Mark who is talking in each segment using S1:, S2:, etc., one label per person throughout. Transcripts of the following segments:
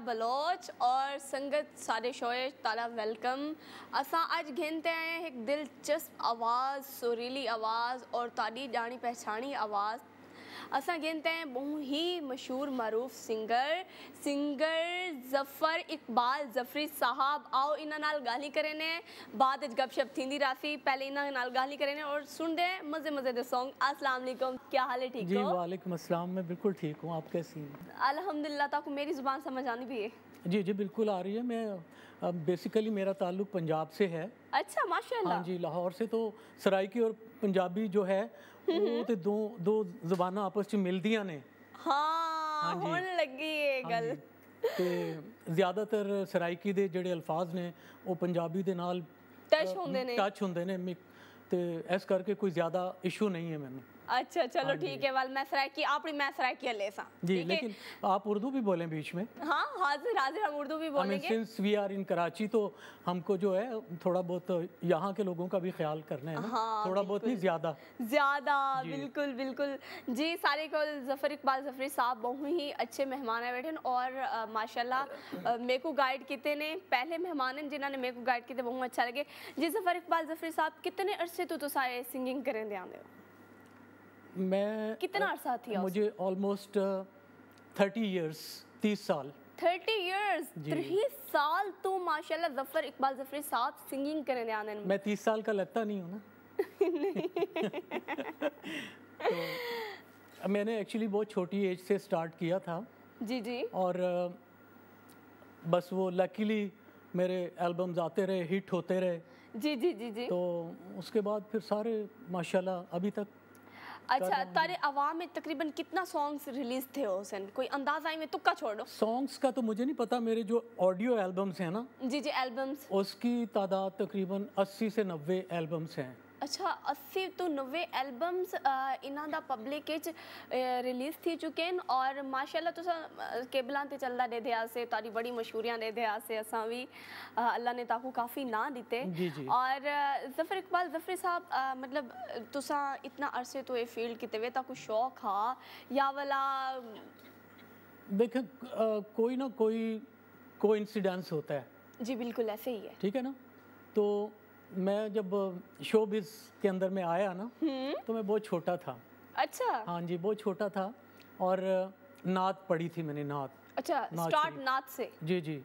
S1: Bloch और संगत सारे शोए, ताला वेलकम। असां अज घेनते हैं एक दिलचस्प आवाज़, सुरीली आवाज़ और ताड़ी जानी पहचानी आवाज़। असां गिनते हैं बहुत ही मशहूर मरूफ सिंगर सिंगर जफ़र इकबाल जफ़री साहब। आओ इन गाली करे ने। बाद गपशप थींदी रासी पहले इन गाली करे ने और सुन दे मज़े मज़े दे सॉन्ग वालेकुम क्या हाल है ठीक
S2: जी वालेकुम अस्सलाम मैं बिल्कुल ठीक हूँ आप कैसी हैं?
S1: अल्हम्दुलिल्लाह ताको मेरी ज़ुबान समझ आनी भी है।
S2: जी जी बिल्कुल आ रही है मैं बेसिकली मेरा ताल्लुक पंजाब से है।
S1: अच्छा माशाल्लाह।
S2: हाँ जी लाहौर से तो सराइकी और पंजाबी जो है ਉਹ ਤੇ ਦੋ ਦੋ ਜ਼ੁਬਾਨਾਂ ਆਪਸ ਵਿੱਚ ਮਿਲਦੀਆਂ ਨੇ। ਹਾਂ
S1: ਹੁਣ ਲੱਗੀ ਇਹ ਗੱਲ।
S2: ਤੇ ਜ਼ਿਆਦਾਤਰ ਸਰਾਇਕੀ ਦੇ ਜਿਹੜੇ ਅਲਫਾਜ਼ ਨੇ ਉਹ ਪੰਜਾਬੀ ਦੇ ਨਾਲ
S1: ਟੱਚ ਹੁੰਦੇ ਨੇ।
S2: ਟੱਚ ਹੁੰਦੇ ਨੇ ਤੇ ਇਸ ਕਰਕੇ ਕੋਈ ਜ਼ਿਆਦਾ ਇਸ਼ੂ ਨਹੀਂ ਹੈ ਮੈਨੂੰ।
S1: अच्छा चलो ठीक है वाल मैं सराकी आपनी मैं सराकी ले सा
S2: जी लेकिन आप उर्दू भी बोलें बीच में।
S1: हाँ हाजिर हाजिर हम उर्दू भी
S2: मीन
S1: बोलेंगे।
S2: Since we are in Karachi तो हमको जो है थोड़ा बहुत यहाँ के लोगों का भी ख्याल करना है
S1: हाँ,
S2: थोड़ा बहुत नहीं ज़्यादा।
S1: ज़्यादा बिल्कुल बिल्कुल। जी सारे को ज़फ़र इकबाल जफरी साहब बहुत ही अच्छे मेहमान है बैठे और माशाल्लाह मेरे को गाइड किते ने पहले मेहमान हैं जिन्होंने मेरे को गाइड किते बहुत अच्छा लगे। जी ज़फ़र इकबाल जफरी साहब कितने अरसे तो तो सारे सिंगिंग करें दे। आंदे हो
S2: मैं
S1: कितना अरसा थी
S2: मुझे ऑलमोस्ट थर्टी इयर्स तीस साल।
S1: थर्टी इयर्स
S2: जी।
S1: तीस साल तो माशाल्लाह ज़फ़र इकबाल जफरी साहब सिंगिंग करें दे आंदे
S2: मैं तीस साल का लगता नहीं हूँ ना। तो मैंने एक्चुअली बहुत छोटी एज से स्टार्ट किया था।
S1: जी जी।
S2: और बस वो लकीली मेरे एल्बम्स आते रहे हिट होते रहे।
S1: जी जी जी जी।
S2: तो उसके बाद फिर सारे माशाल्लाह अभी तक
S1: अच्छा तारे आवाम में तकरीबन कितना सॉन्ग्स रिलीज़ थे हुसैन कोई अंदाज़ा ही? में तुक्का छोड़ो
S2: सॉन्ग्स का तो मुझे नहीं पता मेरे जो ऑडियो एल्बम्स हैं ना
S1: जी जी एल्बम्स
S2: उसकी तादाद तकरीबन 80 से 90 एल्बम्स हैं।
S1: अच्छा 80 ਤੋਂ 90 ਐਲਬਮਸ ਇਹਨਾਂ ਦਾ ਪਬਲਿਕ ਵਿੱਚ ਰਿਲੀਜ਼ ਥੀ ਚੁੱਕੇ ਹਨ ਔਰ ਮਾਸ਼ਾਅੱਲਾ ਤੁਸੀਂ ਕੇਬਲਾਂ ਤੇ ਚੱਲਦਾ ਦੇ ਦਿਆ ਸੇ ਤਾਰੀ ਬੜੀ ਮਸ਼ਹੂਰੀਆਂ ਦੇ ਦਿਆ ਸੇ ਅਸਾਂ ਵੀ ਅ, ਅੱਲਾ ਨੇ ਤਾਕੂ ਕਾਫੀ ਨਾਂ ਦਿੱਤੇ
S2: जी, जी।
S1: ਔਰ ਅ, ਜ਼ਫਰ ਇਕਬਾਲ ਜ਼ਫਰੀ ਸਾਹਿਬ ਅ, ਮਤਲਬ ਤੁਸੀਂ ਇਤਨਾ ਅਰਸੇ ਤੋਂ ਇਹ ਫੀਲਡ ਕੀਤੇ ਵੇ ਤਾਕੂ ਸ਼ੌਕ ਹਾਂ या वाला
S2: देखें अ, कोई ना कोई कोइंसिडेंस होता है
S1: जी बिल्कुल ऐसे ही है
S2: ठीक है ना तो मैं जब शोबिस के अंदर में आया ना तो मैं बहुत छोटा था।
S1: अच्छा।
S2: हाँ जी बहुत छोटा था और नात पढ़ी थी मैंने नात।
S1: अच्छा स्टार्ट। नाच से।
S2: जी जी।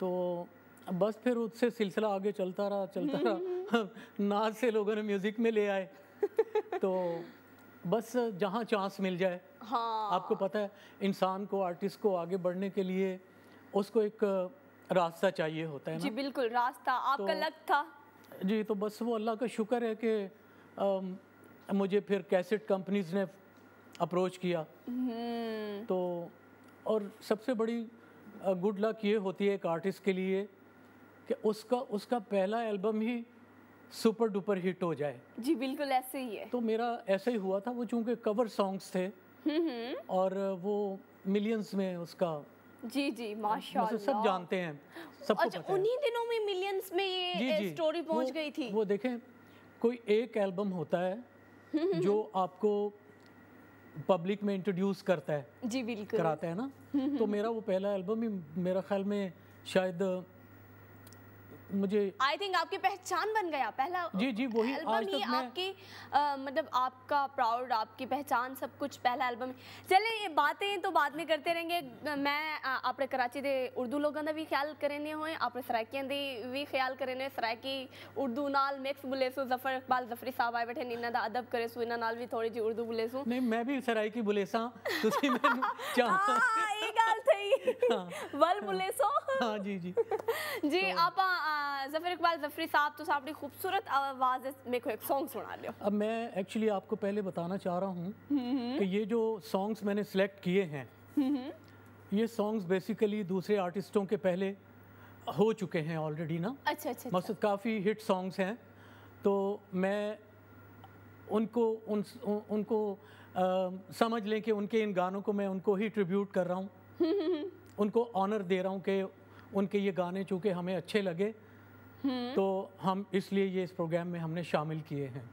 S2: तो बस फिर उससे सिलसिला आगे चलता रहा चलता रहा। नाच से लोगों ने म्यूज़िक में ले आए। तो बस जहाँ चांस मिल जाए।
S1: हाँ।
S2: आपको पता है इंसान को आर्टिस्ट को आगे बढ़ने के लिए उसको एक रास्ता चाहिए होता है ना?
S1: जी बिल्कुल रास्ता आपका
S2: तो-
S1: लग था।
S2: जी तो बस वो अल्लाह का शुक्र है कि मुझे फिर कैसेट कंपनीज़ ने अप्रोच किया।
S1: हम्म।
S2: तो और सबसे बड़ी गुड लक ये होती है एक आर्टिस्ट के लिए कि उसका उसका पहला एल्बम ही सुपर डुपर हिट हो जाए।
S1: जी बिल्कुल ऐसे ही है।
S2: तो मेरा ऐसा ही हुआ था वो चूँकि कवर सॉन्ग्स थे
S1: हम्म।
S2: और वो मिलियंस में उसका
S1: जी जी माशाल्लाह।
S2: मतलब सब जानते हैं सबको
S1: अच्छा उन्हीं दिनों में मिलियंस में ये
S2: जी जी,
S1: स्टोरी पहुँच गई थी।
S2: वो देखें कोई एक एल्बम होता है जो आपको पब्लिक में इंट्रोड्यूस करता है
S1: जी बिल्कुल।
S2: कराता है ना? तो मेरा वो पहला एल्बम ही मेरा ख्याल में शायद मुझे
S1: आई थिंक आपकी पहचान बन गया पहला
S2: जी, जी, वही
S1: एल्बम
S2: आज
S1: ही
S2: तक मैं-
S1: आपकी अ, मतलब आपका प्राउड आपकी पहचान सब कुछ पहला एल्बम चले ये बातें तो बाद में करते रहेंगे मैं अ, अपने कराची ਦੇ ਉਰਦੂ ਲੋਕਾਂ ਦਾ ਵੀ ਖਿਆਲ ਕਰਨੇ ਹੋਏ ਆਪਣੇ ਸਰਾਇਕੀਆਂ ਦੀ ਵੀ ਖਿਆਲ ਕਰਨੇ ਸਰਾਇਕੀ ਉਰਦੂ ਨਾਲ ਮਿਕਸ ਬੁਲੇ ਸੋ ਜ਼ਫਰ ਇਕਬਾਲ ਜ਼ਫਰੀ ਸਾਹਿਬ ਆਏ ਬੈਠੇ ਨੇ, ਇਹਨਾਂ ਦਾ ਅਦਬ ਕਰੇ ਸੋ ਇਹਨਾਂ ਨਾਲ ਵੀ ਥੋੜੀ ਜਿਹੀ ਉਰਦੂ ਬੁਲੇ ਸੋ
S2: नहीं मैं भी सराय की बुलेसा ਤੁਸੀਂ ਮੈਨੂੰ ਚਾਹ
S1: ਹਾਂ ਇਹ ਗੱਲ ਥਈ ਵਲ ਬੁਲੇ ਸੋ
S2: हाँ जी जी
S1: ਜੀ ਆਪਾਂ ज़फ़र इकबाल जफरी साहब तो आपने खूबसूरत आवाज़ में को एक सॉन्ग सुना लो
S2: अब मैं एक्चुअली आपको पहले बताना चाह रहा हूँ कि ये जो सॉन्ग्स मैंने सेलेक्ट किए हैं ये सॉन्ग्स बेसिकली दूसरे आर्टिस्टों के पहले हो चुके हैं ऑलरेडी ना?
S1: अच्छा अच्छा, अच्छा।
S2: मकसद काफ़ी हिट सॉन्ग्स हैं। तो मैं उनको उन उनको आ, समझ लें कि उनके इन गानों को मैं उनको ही ट्रिब्यूट कर रहा हूँ। उनको ऑनर दे रहा हूँ कि उनके ये गाने चूँकि हमें अच्छे लगे तो हम इसलिए ये इस प्रोग्राम में हमने शामिल किए हैं।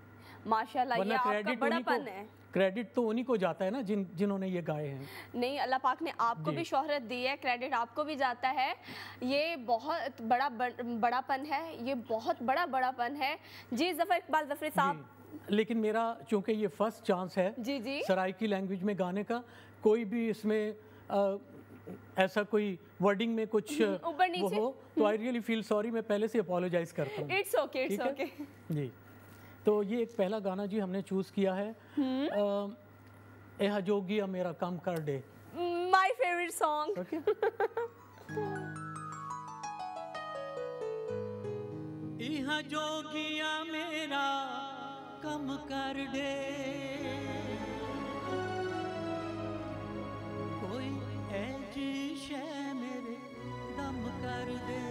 S1: माशाल्लाह ये आपका
S2: क्रेडिट
S1: बड़ापन है।
S2: क्रेडिट तो उन्हीं को जाता है ना जिन जिन्होंने ये गाए हैं।
S1: नहीं अल्लाह पाक ने आपको भी शोहरत दी है क्रेडिट आपको भी जाता है। ये बहुत बड़ा बड़- बड़ापन है ये बहुत बड़ा बड़ापन है। जी ज़फ़र इकबाल जफरी साहब।
S2: लेकिन मेरा चूँकि ये फ़र्स्ट चांस है
S1: जी जी।
S2: सराइकी लैंग्वेज में गाने का कोई भी इसमें ऐसा कोई वर्डिंग में कुछ
S1: हम्म, ऊपर
S2: वो
S1: नीचे?
S2: हो तो आई रियली फील सॉरी मैं पहले से अपोलोजाइज करता हूँ।
S1: इट्स ओके इट्स ओके
S2: जी। तो ये एक पहला गाना जी हमने चूज़ किया है।
S1: हम्म।
S2: अ, मेरा काम कर डे
S1: माय फेवरेट सॉन्ग
S2: ओके? इहा जोगिया मेरा कम कर दे। की शह मेरे दम कर दे।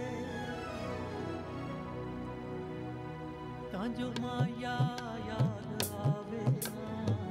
S2: तां जो माया याद आवे। ना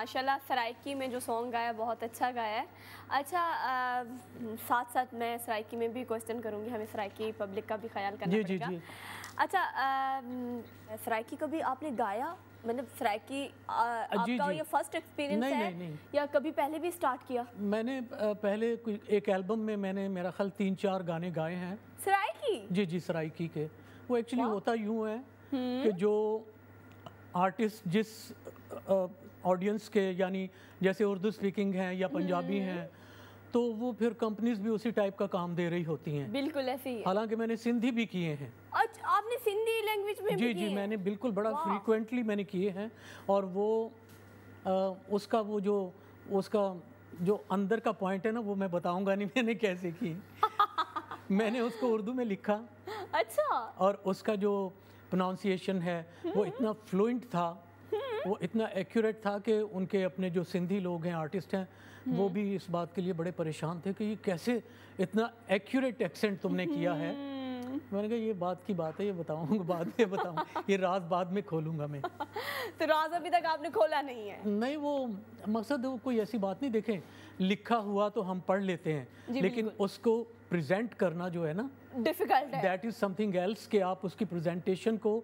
S1: माशाल्लाह सराइकी में जो सॉन्ग गाया बहुत अच्छा गाया है। अच्छा अ, साथ साथ मैं सराइकी में भी क्वेश्चन करूँगी हमें सराइकी पब्लिक का भी ख्याल करना
S2: जी, जी,
S1: पड़ेगा।
S2: जी।
S1: अच्छा अ, सराइकी कभी आपने गाया? मतलब सराइकी
S2: जी,
S1: आपका
S2: जी।
S1: ये फ़र्स्ट एक्सपीरियंस है?
S2: नहीं, नहीं।
S1: या कभी पहले भी स्टार्ट किया?
S2: मैंने पहले एक एल्बम में मैंने मेरा ख्याल तीन चार गाने गाए हैं।
S1: सराइकी?
S2: जी जी सराइकी के। वो एक्चुअली होता यूँ है कि जो आर्टिस्ट जिस ऑडियंस के यानी जैसे उर्दू स्पीकिंग हैं या पंजाबी हैं तो वो फिर कंपनीज़ भी उसी टाइप का काम दे रही होती हैं।
S1: बिल्कुल ऐसे। ही
S2: हालाँकि मैंने सिंधी भी किए हैं।
S1: अच्छा आपने सिंधी लैंग्वेज में
S2: जी
S1: भी
S2: जी मैंने बिल्कुल बड़ा। फ्रीक्वेंटली मैंने किए हैं और वो अ, उसका वो जो उसका जो अंदर का पॉइंट है ना वो मैं बताऊँगा नहीं मैंने कैसे की। मैंने उसको उर्दू में लिखा।
S1: अच्छा।
S2: और उसका जो प्रोनाउंसिएशन है वो इतना फ्लुएंट था वो इतना एक्यूरेट था कि उनके अपने जो सिंधी लोग हैं आर्टिस्ट हैं वो भी इस बात के लिए बड़े परेशान थे कि ये कैसे इतना एक्यूरेट एक्सेंट तुमने किया है। मैंने कहा ये बात की बात है ये बताऊँगा बाद में बताऊँ ये राज बाद में खोलूँगा मैं।
S1: तो राज अभी तक आपने खोला नहीं है?
S2: नहीं वो मकसद वो कोई ऐसी बात नहीं देखें लिखा हुआ तो हम पढ़ लेते हैं लेकिन उसको प्रेजेंट करना जो है ना
S1: difficult
S2: that is something else कि आप उसकी प्रेजेंटेशन को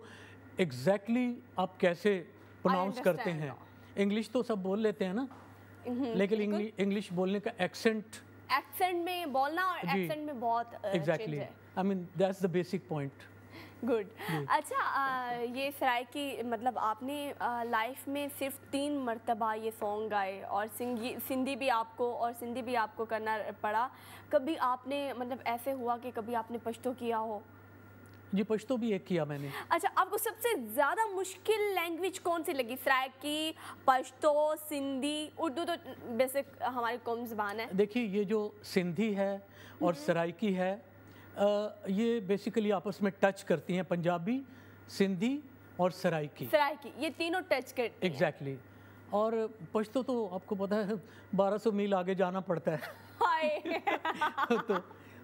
S2: एग्जैक्टली exactly आप कैसे प्रोनाउंस करते हैं। इंग्लिश तो सब बोल लेते हैं ना।
S1: हम्म,
S2: लेकिन इंग्लिश बोलने का एक्सेंट
S1: एक्सेंट में बोलना और एक्सेंट में बहुत exactly
S2: I mean that's the basic point
S1: good अच्छा अ, ये सराइकी मतलब आपने लाइफ में सिर्फ़ तीन मरतबा ये सॉन्ग गाए और सिंधी भी आपको और सिंधी भी आपको करना पड़ा। कभी आपने मतलब ऐसे हुआ कि कभी आपने पश्तो किया हो?
S2: जी पश्तो भी एक किया मैंने।
S1: अच्छा आपको सबसे ज़्यादा मुश्किल लैंग्वेज कौन सी लगी? सराइकी पश्तो सिंधी उर्दू तो बेसिक हमारी कौम ज़बान है।
S2: देखिए ये जो सिंधी है और सराइकी है अ, ये बेसिकली आपस में टच करती हैं पंजाबी सिंधी और सराइकी।
S1: सराइकी ये तीनों टच करती हैं।
S2: Exactly exactly. और पश्तो तो आपको पता है 1200 मील आगे जाना पड़ता है। तो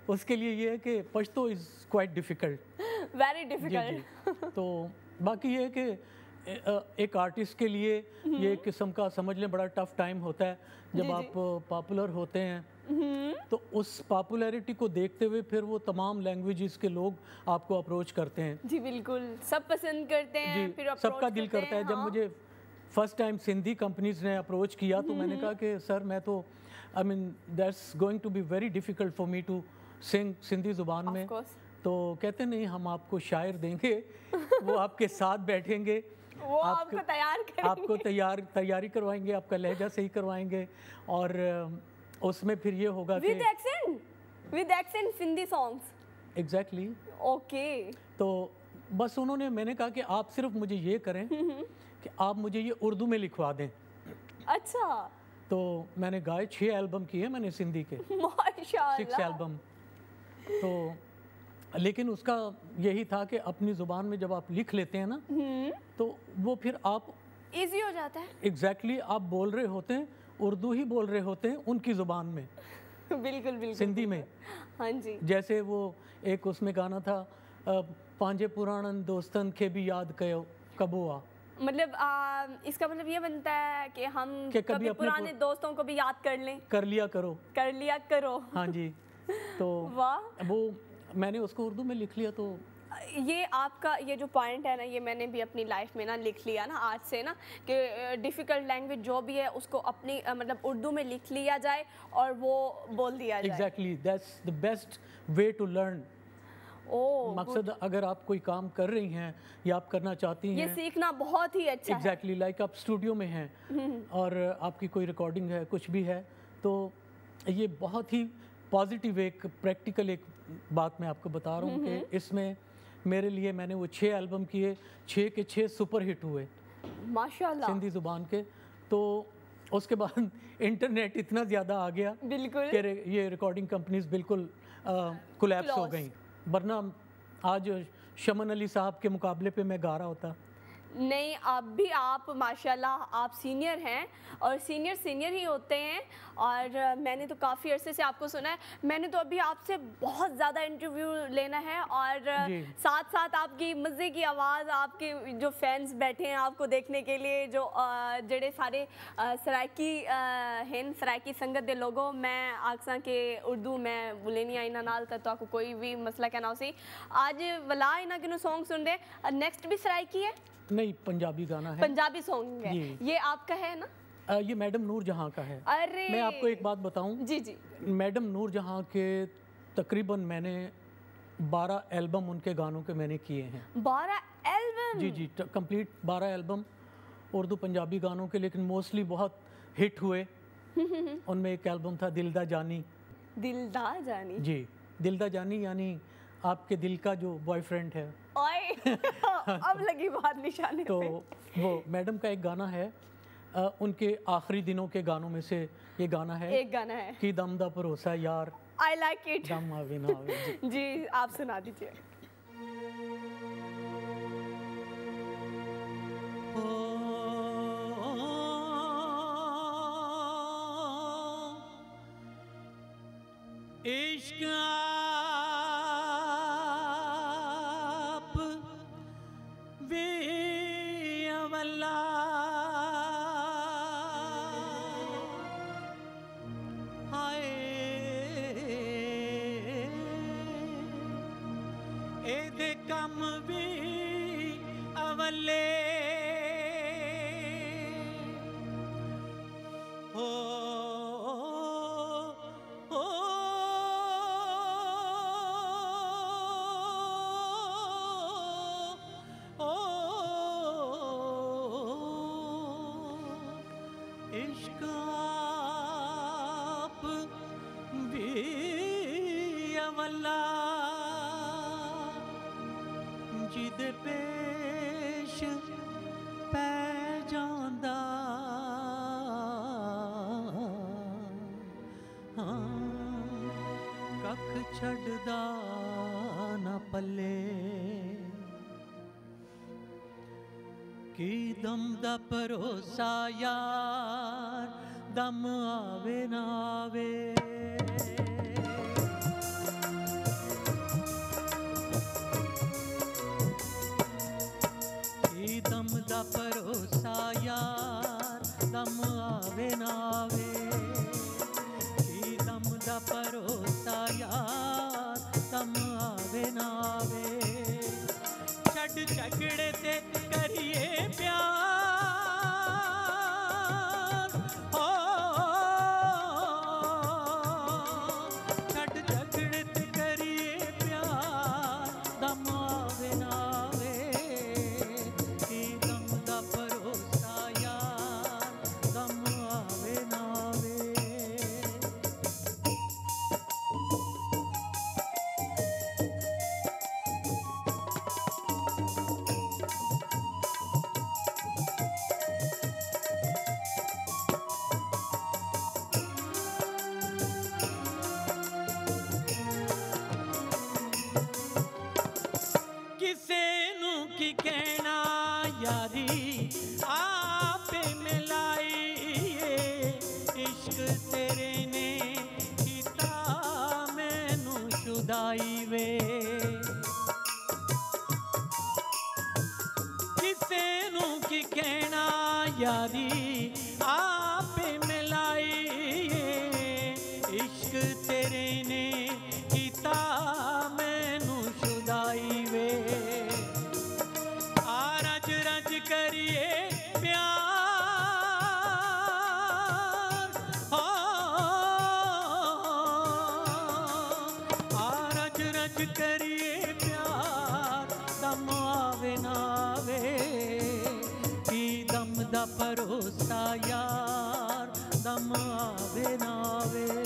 S2: उसके लिए ये है कि Pashto is
S1: quite
S2: difficult
S1: very
S2: difficult तो बाकी ये है कि एक आर्टिस्ट के लिए ये एक किस्म का समझ लें बड़ा टफ टाइम होता है जब
S1: जी।
S2: आप पॉपुलर होते हैं। तो उस पॉपुलैरिटी को देखते हुए फिर वो तमाम लैंग्वेजेस के लोग आपको अप्रोच करते हैं।
S1: जी बिल्कुल। सब पसंद करते हैं
S2: जी
S1: फिर
S2: सबका दिल
S1: करता
S2: है।
S1: हैं,
S2: जब। मुझे फ़र्स्ट टाइम सिंधी कंपनीज़ ने अप्रोच किया तो मैंने कहा कि सर मैं तो I mean that's going to be very difficult for me to sing Sindhi ज़ुबान में। तो कहते नहीं हम आपको शायर देंगे वो आपके साथ बैठेंगे।
S1: वो आपको तैयार करेंगे।
S2: आपको तैयार तैयारी करवाएँगे आपका लहजा सही करवाएँगे। और उसमें फिर ये होगा कि
S1: with accent with accent Sindhi songs
S2: exactly
S1: okay
S2: तो बस उन्होंने मैंने कहा कि आप सिर्फ़ मुझे ये करें कि आप मुझे ये उर्दू में लिखवा दें।
S1: अच्छा।
S2: तो मैंने गाए छः एल्बम किए मैंने सिंधी के। सिक्स एल्बम तो लेकिन उसका यही था कि अपनी ज़ुबान में जब आप लिख लेते हैं ना तो वो फिर आप
S1: इजी हो जाता है।
S2: एग्जैक्टली exactly आप बोल रहे होते हैं उर्दू ही बोल रहे होते हैं उनकी ज़ुबान में।
S1: बिल्कुल बिल्कुल
S2: सिंधी में।
S1: हाँ जी।
S2: जैसे वो एक उसमें गाना था पांजे पुराणन दोस्तन के भी याद कयो कबो आ
S1: मतलब आ, इसका मतलब ये बनता है कि हम
S2: कि कभी
S1: कभी पुराने दोस्तों को भी याद कर लें।
S2: कर लिया करो।
S1: कर लिया करो।
S2: हाँ जी। तो
S1: वाह।
S2: वो मैंने उसको उर्दू में लिख लिया तो
S1: ये आपका ये जो पॉइंट है ना ये मैंने भी अपनी लाइफ में ना लिख लिया ना आज से ना कि डिफ़िकल्ट लैंग्वेज जो भी है उसको अपनी मतलब उर्दू में लिख लिया जाए और वो बोल दिया जाए।
S2: Exactly that's the best way to learn
S1: oh
S2: मकसद good. अगर आप कोई काम कर रही हैं या आप करना चाहती हैं ये
S1: सीखना बहुत ही अच्छा
S2: एग्जैक्टली लाइक आप स्टूडियो में हैं और आपकी कोई रिकॉर्डिंग है कुछ भी है तो ये बहुत ही पॉजिटिव एक प्रैक्टिकल एक बात मैं आपको बता रहा हूँ कि इसमें मेरे लिए मैंने वो छः एल्बम किए छः के छः सुपर हिट हुए।
S1: माशाल्लाह।
S2: सिंधी ज़ुबान के। तो उसके बाद इंटरनेट इतना ज़्यादा आ गया
S1: बिल्कुल।
S2: कि रे- ये रिकॉर्डिंग कंपनीज़ बिल्कुल कोलैप्स हो गई। वरना आज शमन अली साहब के मुकाबले पे मैं गा रहा होता।
S1: नहीं अब भी आप माशाल्लाह आप सीनियर हैं और सीनियर सीनियर ही होते हैं। और मैंने तो काफ़ी अरसे से आपको सुना है मैंने तो अभी आपसे बहुत ज़्यादा इंटरव्यू लेना है और साथ साथ आपकी मज़े की आवाज़ आपके जो फैंस बैठे हैं आपको देखने के लिए जो जड़े सारे सराकी हैं सराकी संगत दे लोगों मैं आखसा के उर्दू मैं बोलेनी आई ना नाल तो आपको कोई भी मसला कहना हो सी आज वला इना किनू सॉन्ग सुन दे नेक्स्ट भी सराइकी है?
S2: नहीं पंजाबी गाना है।
S1: पंजाबी सॉन्ग है।
S2: जी।
S1: ये आपका है ना?
S2: अ, ये मैडम नूर जहाँ का है।
S1: अरे।
S2: मैं आपको एक बात बताऊँ।
S1: जी जी।
S2: मैडम नूर जहाँ के तकरीबन मैंने 12 एल्बम उनके गानों के मैंने किए हैं।
S1: बारह एल्बम?
S2: जी जी कंप्लीट 12 एल्बम। उर्दू पंजाबी गानों के लेकिन मोस्टली बहुत हिट हुए। उनमें एक एल्बम था दिलदा जानी।
S1: दिलदा जानी।
S2: जी दिलदा जानी यानी आपके दिल का जो बॉयफ्रेंड है
S1: ओए अब लगी बात निशाने
S2: तो
S1: पे
S2: वो मैडम का एक गाना है अ, उनके आखिरी दिनों के गानों में से ये गाना है
S1: एक गाना है
S2: कि दम दा भरोसा यार
S1: आई लाइक इट
S2: दम आवे ना आवे जी
S1: जी आप सुना दीजिए
S2: इश्क Brahma ਛੱਡਦਾ ਨਾ ਪੱਲੇ ਕੀ ਦਮ ਦਾ ਭਰੋਸਾ ਯਾਰ ਦਮ ਆਵੇ ਨਾ ਆਵੇ ਆਵੇ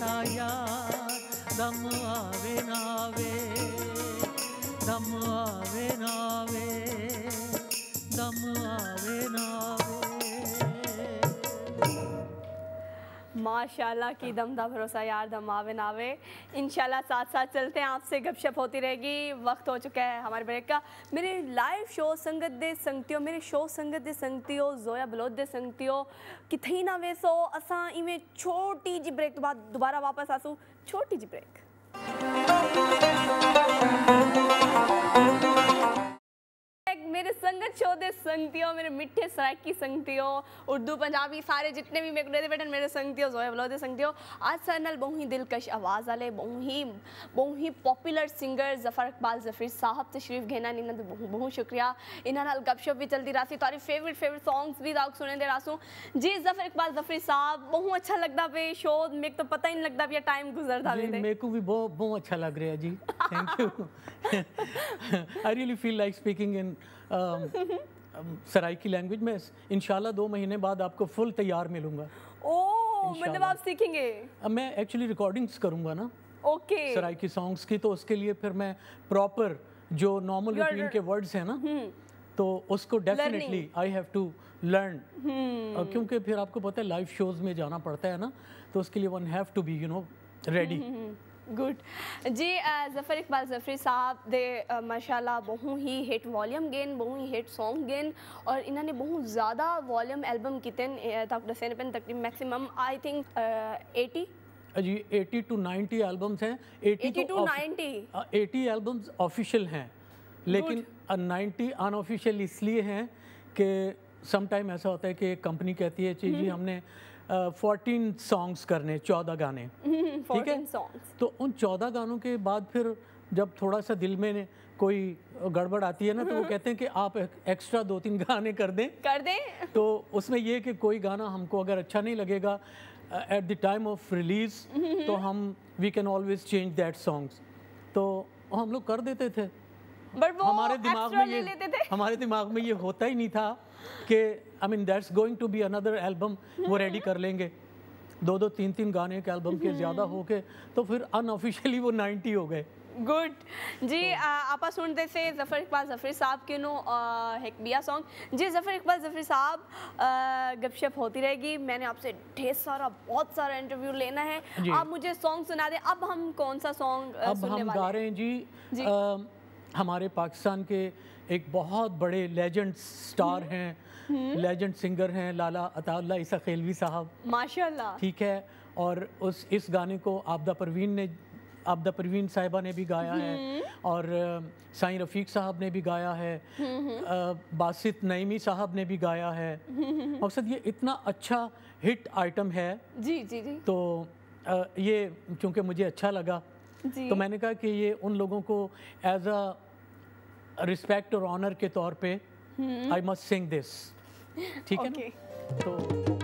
S2: યાર દમ આવે નાવે દમ આવે
S1: माशाल्लाह की दम दा भरोसा यार, दम आवे ना आवे। इंशाल्लाह साथ साथ चलते हैं, आपसे गपशप होती रहेगी। वक्त हो चुका है हमारे ब्रेक का। मेरे लाइव शो संगत दे संगतियो, मेरे शो संगत दे संगतियो, जोया बलोच दे संगतियो किथे ना वेसो असा इवें छोटी जी ब्रेक तो बाद दोबारा वापस आसूं, छोटी जी ब्रेक मेरे संगत शो दे संगतियों मेरे मिठे सराइकी संगतियों उर्दू पंजाबी सारे जितने भी मेरे बैठे मेरे संगतियों जोया बलो दे संगतियों आज सर नाल बहु ही दिलकश आवाज़ वाले बहु ही बहु ही पॉपुलर सिंगर ज़फ़र इकबाल जफीर साहब तशरीफ़ घेना इन्होंने तो बहु बहु शुक्रिया। इन्होंने गपशप भी चलती रासी तारी फेवरेट फेवरेट सॉन्ग्स भी राग सुने दे रासू। जी ज़फ़र इकबाल जफीर साहब बहुत अच्छा लगता पे शो मेरे तो पता ही नहीं लगता भी टाइम गुजरता
S2: मेरे को भी बहुत बहुत अच्छा लग रहा है जी। Thank you I really feel like speaking in Saraiki language में इनशाला दो महीने बाद आपको फुल तैयार मिलूँगा।
S1: ओ मतलब आप सीखेंगे?
S2: अब मैं एक्चुअली रिकॉर्डिंग्स करूँगा ना।
S1: ओके। Okay.
S2: सराइकी सॉन्ग्स की तो उसके लिए फिर मैं प्रॉपर जो नॉर्मल रूटीन के वर्ड्स हैं ना तो उसको definitely I have to learn क्योंकि फिर आपको पता है लाइव शोज़ में जाना पड़ता है ना तो उसके लिए one have to be you know ready
S1: good जी ज़फ़र इकबाल जफरी साहब दे माशाल्लाह बहु ही हिट वॉल्यूम गेन बहु ही हिट सॉन्ग गेन और इन्होंने बहुत ज़्यादा वॉल्यूम एल्बम कितन तक दसेन पेन तकरीबन मैक्सिमम आई थिंक 80
S2: जी 80 टू 90 एल्बम्स हैं 80
S1: 80 to 90
S2: 80 एल्बम्स ऑफिशियल हैं लेकिन 90 अनऑफिशियल इसलिए हैं कि सम टाइम ऐसा होता है कि कंपनी कहती है जी जी हमने फोर्टीन सॉन्ग्स करने चौदह गाने। ठीक है?
S1: 14 songs
S2: तो उन चौदह गानों के बाद फिर जब थोड़ा सा दिल में कोई गड़बड़ आती है ना तो वो कहते हैं कि आप एक्स्ट्रा दो तीन गाने कर दें।
S1: कर दें।
S2: तो उसमें ये कि कोई गाना हमको अगर अच्छा नहीं लगेगा at the time of release तो हम we can always change that songs तो हम लोग कर देते थे।
S1: बट
S2: हमारे दिमाग में
S1: ले
S2: ये
S1: लेते थे।
S2: हमारे दिमाग में ये होता ही नहीं था कि I mean that's going to be another album वो रेडी कर लेंगे। दो दो तीन तीन गाने एक एल्बम के ज़्यादा हो के तो फिर अनऑफिशियली वो 90 हो गए।
S1: गुड जी आ, आपा सुनते से ज़फ़र इकबाल जफरी साहब के नो एक बिया सॉन्ग जी ज़फ़र इकबाल जफरी साहब गपशप होती रहेगी। मैंने आपसे ढेर सारा बहुत सारा इंटरव्यू लेना है। आप मुझे सॉन्ग सुना दें। अब हम कौन सा सॉन्ग
S2: अब
S1: सुनने
S2: हम
S1: वाले
S2: गा
S1: हैं?
S2: रहे हैं जी,
S1: जी।
S2: अ, हमारे पाकिस्तान के एक बहुत बड़े लेजेंड स्टार। हैं। लेजेंड सिंगर हैं लाला अताउल्ला ईसा खेलवी साहब।
S1: माशाल्लाह।
S2: ठीक है और उस इस गाने को आबदा परवीन ने आबदा परवीन साहिबा ने भी गाया
S1: हम्म।
S2: है और अ, साईं रफ़ीक साहब ने भी गाया है
S1: हम्म,
S2: बासित नईमी साहब ने भी गाया है। मकसद ये इतना अच्छा हिट आइटम है।
S1: जी जी जी।
S2: तो अ, ये चूँकि मुझे अच्छा लगा
S1: जी।
S2: तो मैंने कहा कि ये उन लोगों को एज अ रिस्पेक्ट और ऑनर के तौर पे आई मस्ट सिंग दिस ठीक है ना? तो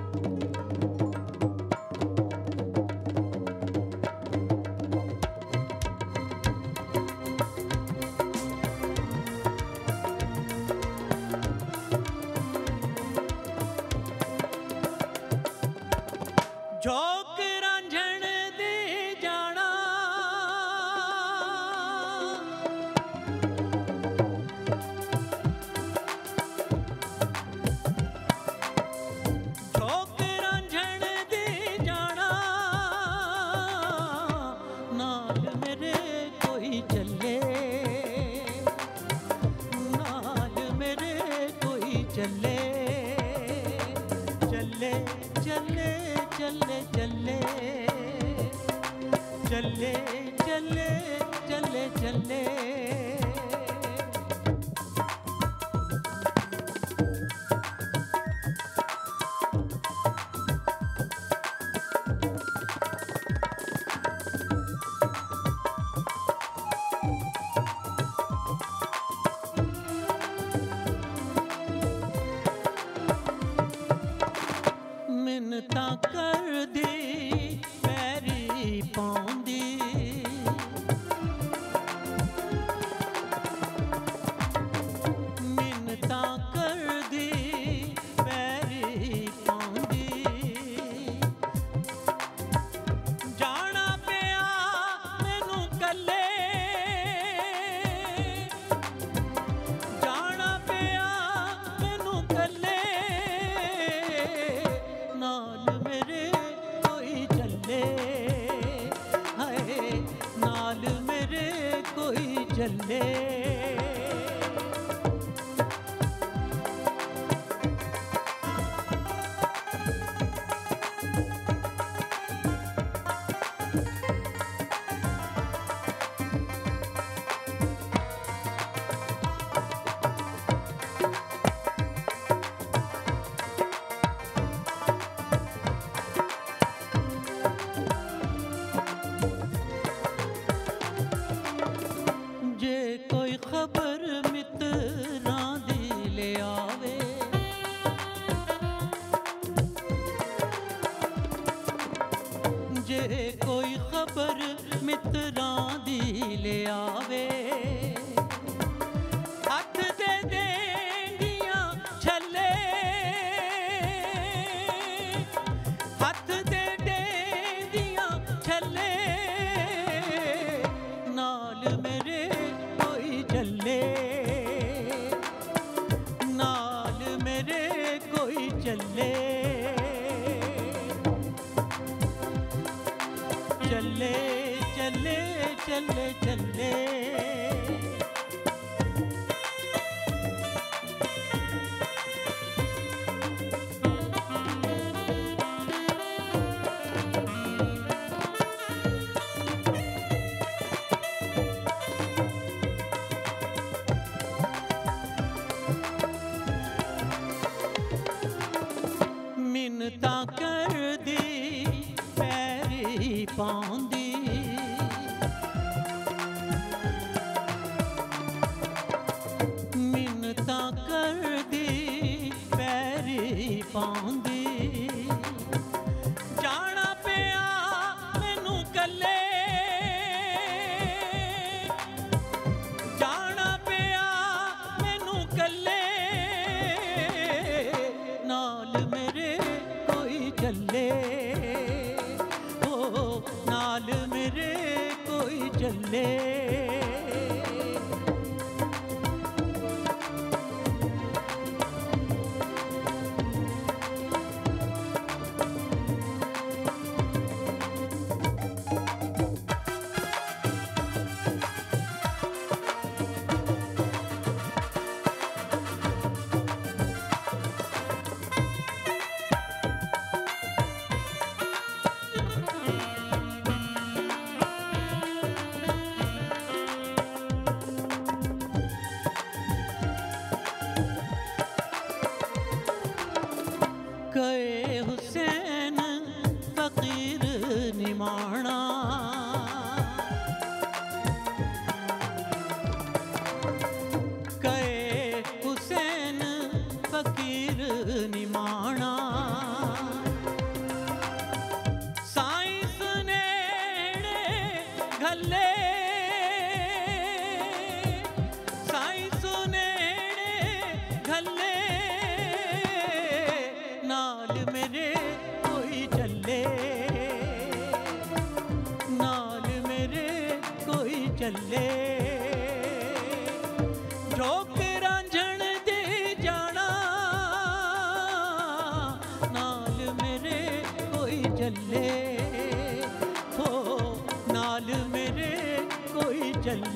S2: ਖਬਰ ਮਿੱਤਰਾਂ ਦੀ ਲਿਆ। चले चले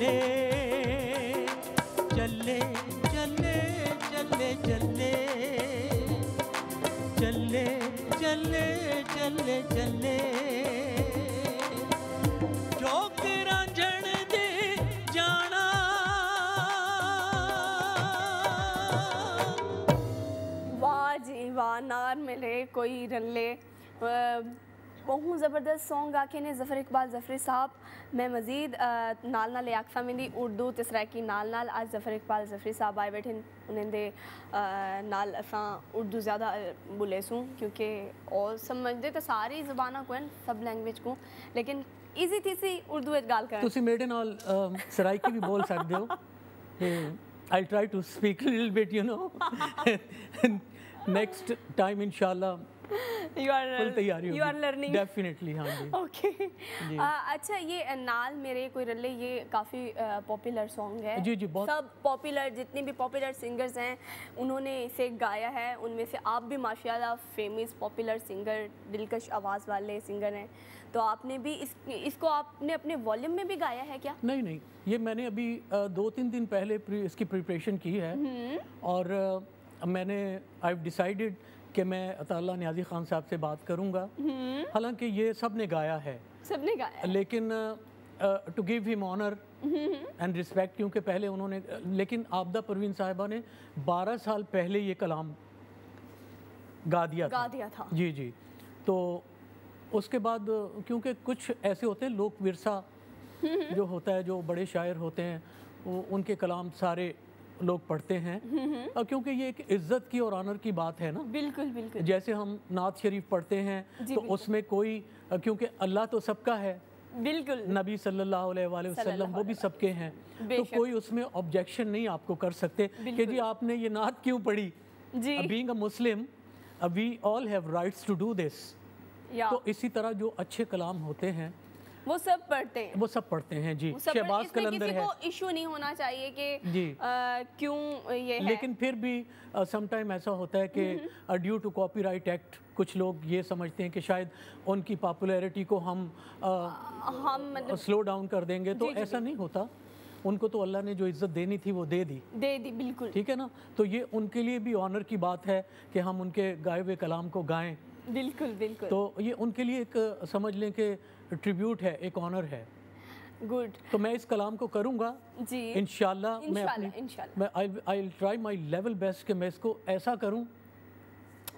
S2: Hey. ਬਹੁ ਜ਼ਬਰਦਸਤ ਸੌਂਗ ਆਖੇ ਨੇ ਜ਼ਫਰ ਇਕਬਾਲ ਜ਼ਫਰੀ ਸਾਹਿਬ ਮੈਂ ਮਜ਼ੀਦ ਨਾਲ ਨਾਲ ਲਿਆਕਫਾ ਮਿੰਦੀ ਉਰਦੂ ਤਸਰਾਕੀ ਨਾਲ ਨਾਲ
S1: ਅੱਜ ਜ਼ਫਰ ਇਕਬਾਲ ਜ਼ਫਰੀ ਸਾਹਿਬ ਆਏ ਬੈਠੇ ਉਹਨਾਂ ਦੇ ਨਾਲ ਅਸਾਂ ਉਰਦੂ ਜ਼ਿਆਦਾ ਬੋਲੇ ਸੂ ਕਿਉਂਕਿ ਔਰ ਸਮਝਦੇ ਤਾਂ ਸਾਰੀ ਜ਼ਬਾਨਾਂ ਕੋਨ ਸਭ ਲੈਂਗੁਏਜ ਕੋ ਲੇਕਿਨ ਈਜ਼ੀ ਥੀ ਸੀ ਉਰਦੂ ਵਿੱਚ ਗੱਲ ਕਰ
S2: ਤੁਸੀਂ ਮੇਰੇ ਨਾਲ ਸਰਾਇਕੀ ਵੀ ਬੋਲ ਸਕਦੇ ਹੋ I'll try to speak a little bit, you know. Next time, inshallah,
S1: you are
S2: full तैयारी
S1: you are learning.
S2: डेफिनेटली हाँ जी।
S1: ओके अच्छा ये नाल मेरे कोई रल्ले ये काफ़ी पॉपुलर सॉन्ग है।
S2: जी, जी, बहुत।
S1: सब पॉपुलर जितने भी पॉपुलर सिंगर्स हैं उन्होंने इसे गाया है। उनमें से आप भी माशाल्लाह फ़ेमस पॉपुलर सिंगर दिलकश आवाज़ वाले सिंगर हैं। तो आपने भी इस इसको आपने अपने वॉल्यूम में भी गाया है क्या?
S2: नहीं नहीं। ये मैंने अभी दो तीन दिन पहले इसकी प्रिपरेशन की है। और मैंने आई डिसाइडेड कि मैं अताल्ला न्याजी खान साहब से बात करूँगा। हालाँकि ये सबने गाया है।
S1: सबने गाया है।
S2: लेकिन to give him honour and respect क्योंकि पहले उन्होंने लेकिन आपदा परवीन साहिबा ने 12 साल पहले ये कलाम गा दिया
S1: गा
S2: था
S1: दिया था।
S2: जी जी। तो उसके बाद क्योंकि कुछ ऐसे होते हैं लोक विरसा जो होता है जो बड़े शायर होते हैं वो उनके कलाम सारे लोग पढ़ते हैं। और क्योंकि ये एक इज़्ज़त की और ऑनर की बात है ना।
S1: बिल्कुल बिल्कुल।
S2: जैसे हम नात शरीफ पढ़ते हैं तो उसमें कोई क्योंकि अल्लाह तो सबका है।
S1: बिल्कुल।
S2: नबी सल्लल्लाहु अलैहि वसल्लम वो भी सबके हैं। तो कोई उसमें ऑब्जेक्शन नहीं आपको कर सकते कि जी आपने ये नात क्यों पढ़ी?
S1: जी।
S2: Being a Muslim we all have rights to do
S1: this
S2: तो इसी तरह जो अच्छे कलाम होते हैं
S1: वो सब पढ़ते हैं।
S2: वो सब पढ़ते हैं जी। शहबाज कलंदर
S1: किसी
S2: है।
S1: को इशू नहीं होना चाहिए कि
S2: जी।
S1: क्यों ये है।
S2: लेकिन फिर भी समटाइम ऐसा होता है कि ड्यू टू कॉपीराइट एक्ट कुछ लोग ये समझते हैं कि शायद उनकी पॉपुलैरिटी को हम
S1: हम मतलब
S2: स्लो डाउन कर देंगे। तो ऐसा नहीं होता। उनको तो अल्लाह ने जो इज़्ज़त देनी थी वो दे दी।
S1: दे दी बिल्कुल।
S2: ठीक है ना? तो ये उनके लिए भी ऑनर की बात है कि हम उनके गाए हुए कलाम को गाएँ।
S1: बिल्कुल बिल्कुल।
S2: तो ये उनके लिए एक समझ लें कि ट्रिब्यूट है एक ऑनर है।
S1: गुड
S2: तो मैं इस कलाम को करूँगा।
S1: जी।
S2: इंशाल्लाह मैं
S1: इंशाल्लाह
S2: मैं I I try my level best कि मैं इसको ऐसा करूँ।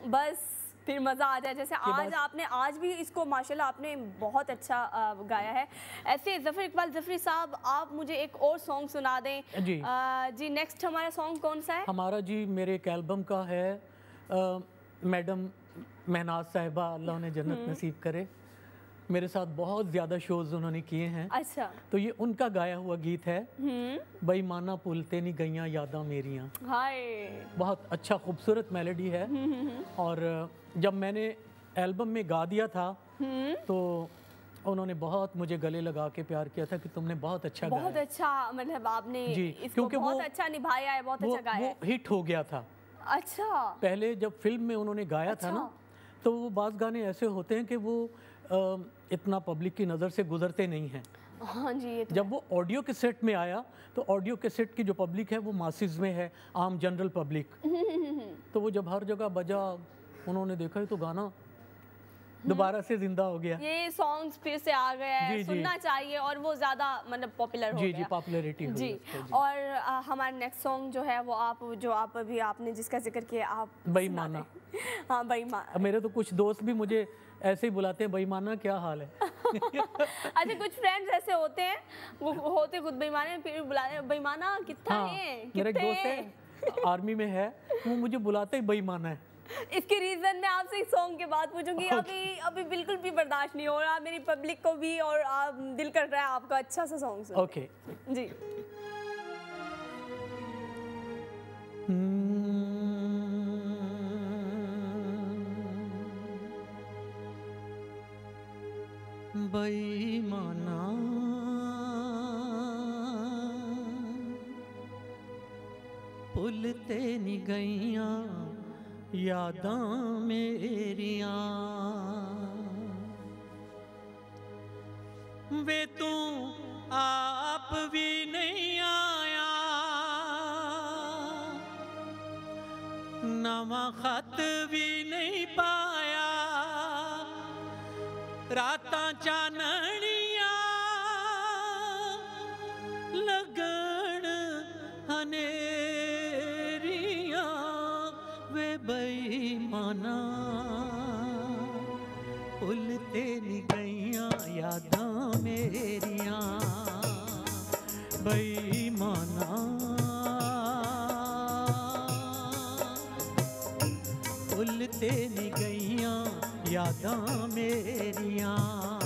S1: बस फिर मज़ा आ जाए। जैसे आज आपने आज भी इसको माशाल्लाह आपने बहुत अच्छा गाया है। ऐसे जफ़र इकबाल जफरी साहब आप मुझे एक और सॉन्ग सुना दें।
S2: जी।
S1: अ, जी नेक्स्ट हमारा सॉन्ग कौन सा है?
S2: हमारा जी मेरे एक एल्बम का है अ, मैडम महनाज साहिबा अल्लाह उन्हें जन्नत नसीब करे। मेरे साथ बहुत ज़्यादा शोज़ उन्होंने किए हैं।
S1: अच्छा।
S2: तो ये उनका गाया हुआ गीत है
S1: हम्म।
S2: बेईमाना पुलते नहीं गईयाँ यादां मेरियाँ।
S1: हाय।
S2: बहुत अच्छा खूबसूरत मेलोडी है। और जब मैंने एल्बम में गा दिया था
S1: हम्म।
S2: तो उन्होंने बहुत मुझे गले लगा के प्यार किया था कि तुमने बहुत अच्छा
S1: बहुत
S2: गाया
S1: अच्छा मतलब आपने
S2: जी,
S1: इसको
S2: क्योंकि
S1: बहुत अच्छा निभाया है बहुत
S2: वो,
S1: अच्छा गाया
S2: वो हिट हो गया था।
S1: अच्छा।
S2: पहले जब फ़िल्म में उन्होंने गाया अच्छा। था ना तो वो बाज़ गाने ऐसे होते हैं कि वो अ, इतना पब्लिक की नज़र से गुजरते नहीं हैं।
S1: हाँ जी ये तो
S2: जब वो ऑडियो के सेट में आया तो ऑडियो के सेट की जो पब्लिक है वो मासिस में है आम जनरल पब्लिक। तो वो जब हर जगह बजा उन्होंने देखा ये तो गाना दोबारा से ज़िंदा हो गया
S1: ये सॉन्ग्स फिर से आ गए हैं। सुनना चाहिए और वो ज़्यादा मतलब पॉपुलर हो
S2: जी
S1: गया
S2: जी पॉपुलैरिटी
S1: जी
S2: जी।
S1: और आ, हमारा नेक्स्ट सॉन्ग जो है वो आप जो आप अभी आपने जिसका ज़िक्र किया आप
S2: बेईमाना।
S1: सुना दें। हाँ बेईमान
S2: अब मेरे तो कुछ दोस्त भी मुझे ऐसे ही बुलाते हैं बेईमाना क्या हाल है
S1: अच्छा कुछ फ्रेंड्स ऐसे होते हैं वो होते खुद बेईमाने फिर बुलाते बेईमाना कितना
S2: हाँ
S1: है
S2: मेरा दोस्त
S1: है
S2: आर्मी में है वो मुझे बुलाते ही बेईमाना है
S1: इसके रीज़न मैं आपसे इस सॉन्ग के बाद पूछूँगी। Okay. अभी अभी बिल्कुल भी बर्दाश्त नहीं हो रहा। मेरी पब्लिक को भी और आप दिल कर रहा है आपका अच्छा सा सॉन्ग
S2: ओके okay.
S1: जी।
S2: बेईमाना पुलते नहीं गईया यादा मेरिया। वे तू आप भी नहीं आया। नवा खत भी नहीं पाया। रात चान तेरी नी गईया यादा मेरिया बई माना फुल तेरी गईया यादा मेरिया।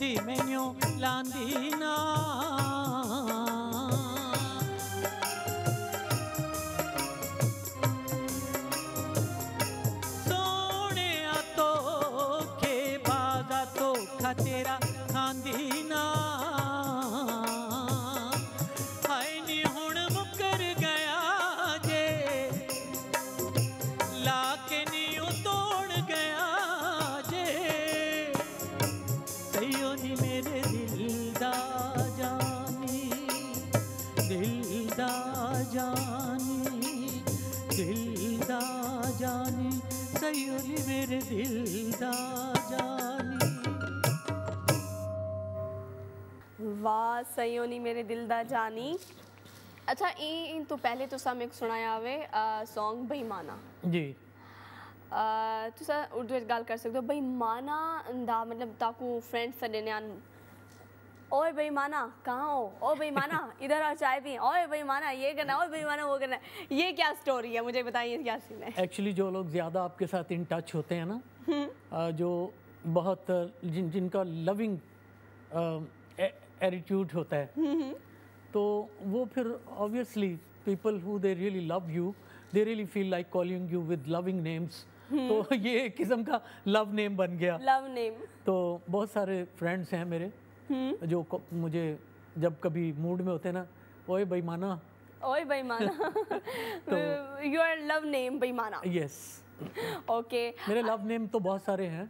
S2: di menyo landina. ਮੇਰੇ ਦਿਲ ਦਾ ਜਾਨੀ।
S1: ਵਾਹ ਸਈਓ ਨੀ ਮੇਰੇ ਦਿਲ ਦਾ ਜਾਨੀ। ਅੱਛਾ ਇਹ ਤੋਂ ਪਹਿਲੇ ਤੁਸੀਂ ਮੈਨੂੰ ਸੁਣਾਇਆ ਹੋਵੇ Song ਬੇਈਮਾਨਾ।
S2: ਜੀ।
S1: ਤੁਸੀਂ ਉਰਦੂ ਵਿੱਚ ਗੱਲ ਕਰ ਸਕਦੇ ਹੋ। ਬੇਈਮਾਨਾ ਦਾ ਮਤਲਬ ਤਾਕੂ ਫਰੈਂਡ ਸੱਡੇ ਨੇ ओए बेईमाना कहाँ हो? ओ बेईमाना इधर आ चाय पिए। ओए बेईमाना ये करना ओए बेईमाना वो करना ये क्या स्टोरी है? मुझे बताइए क्या सीन है?
S2: एक्चुअली जो लोग ज़्यादा आपके साथ इन टच होते हैं ना जो बहुत जिन जिनका लविंग एटीट्यूड होता है तो वो फिर obviously people who they really love you they really feel like calling you with loving names तो ये एक किस्म का लव नेम बन गया।
S1: लव नेम
S2: तो बहुत सारे फ्रेंड्स हैं मेरे जो मुझे जब कभी मूड में होते हैं ना ओए बेईमाना।
S1: ओए बेईमाना। योर लव नेम बेईमाना।
S2: यस
S1: ओके
S2: मेरे लव नेम तो बहुत सारे हैं।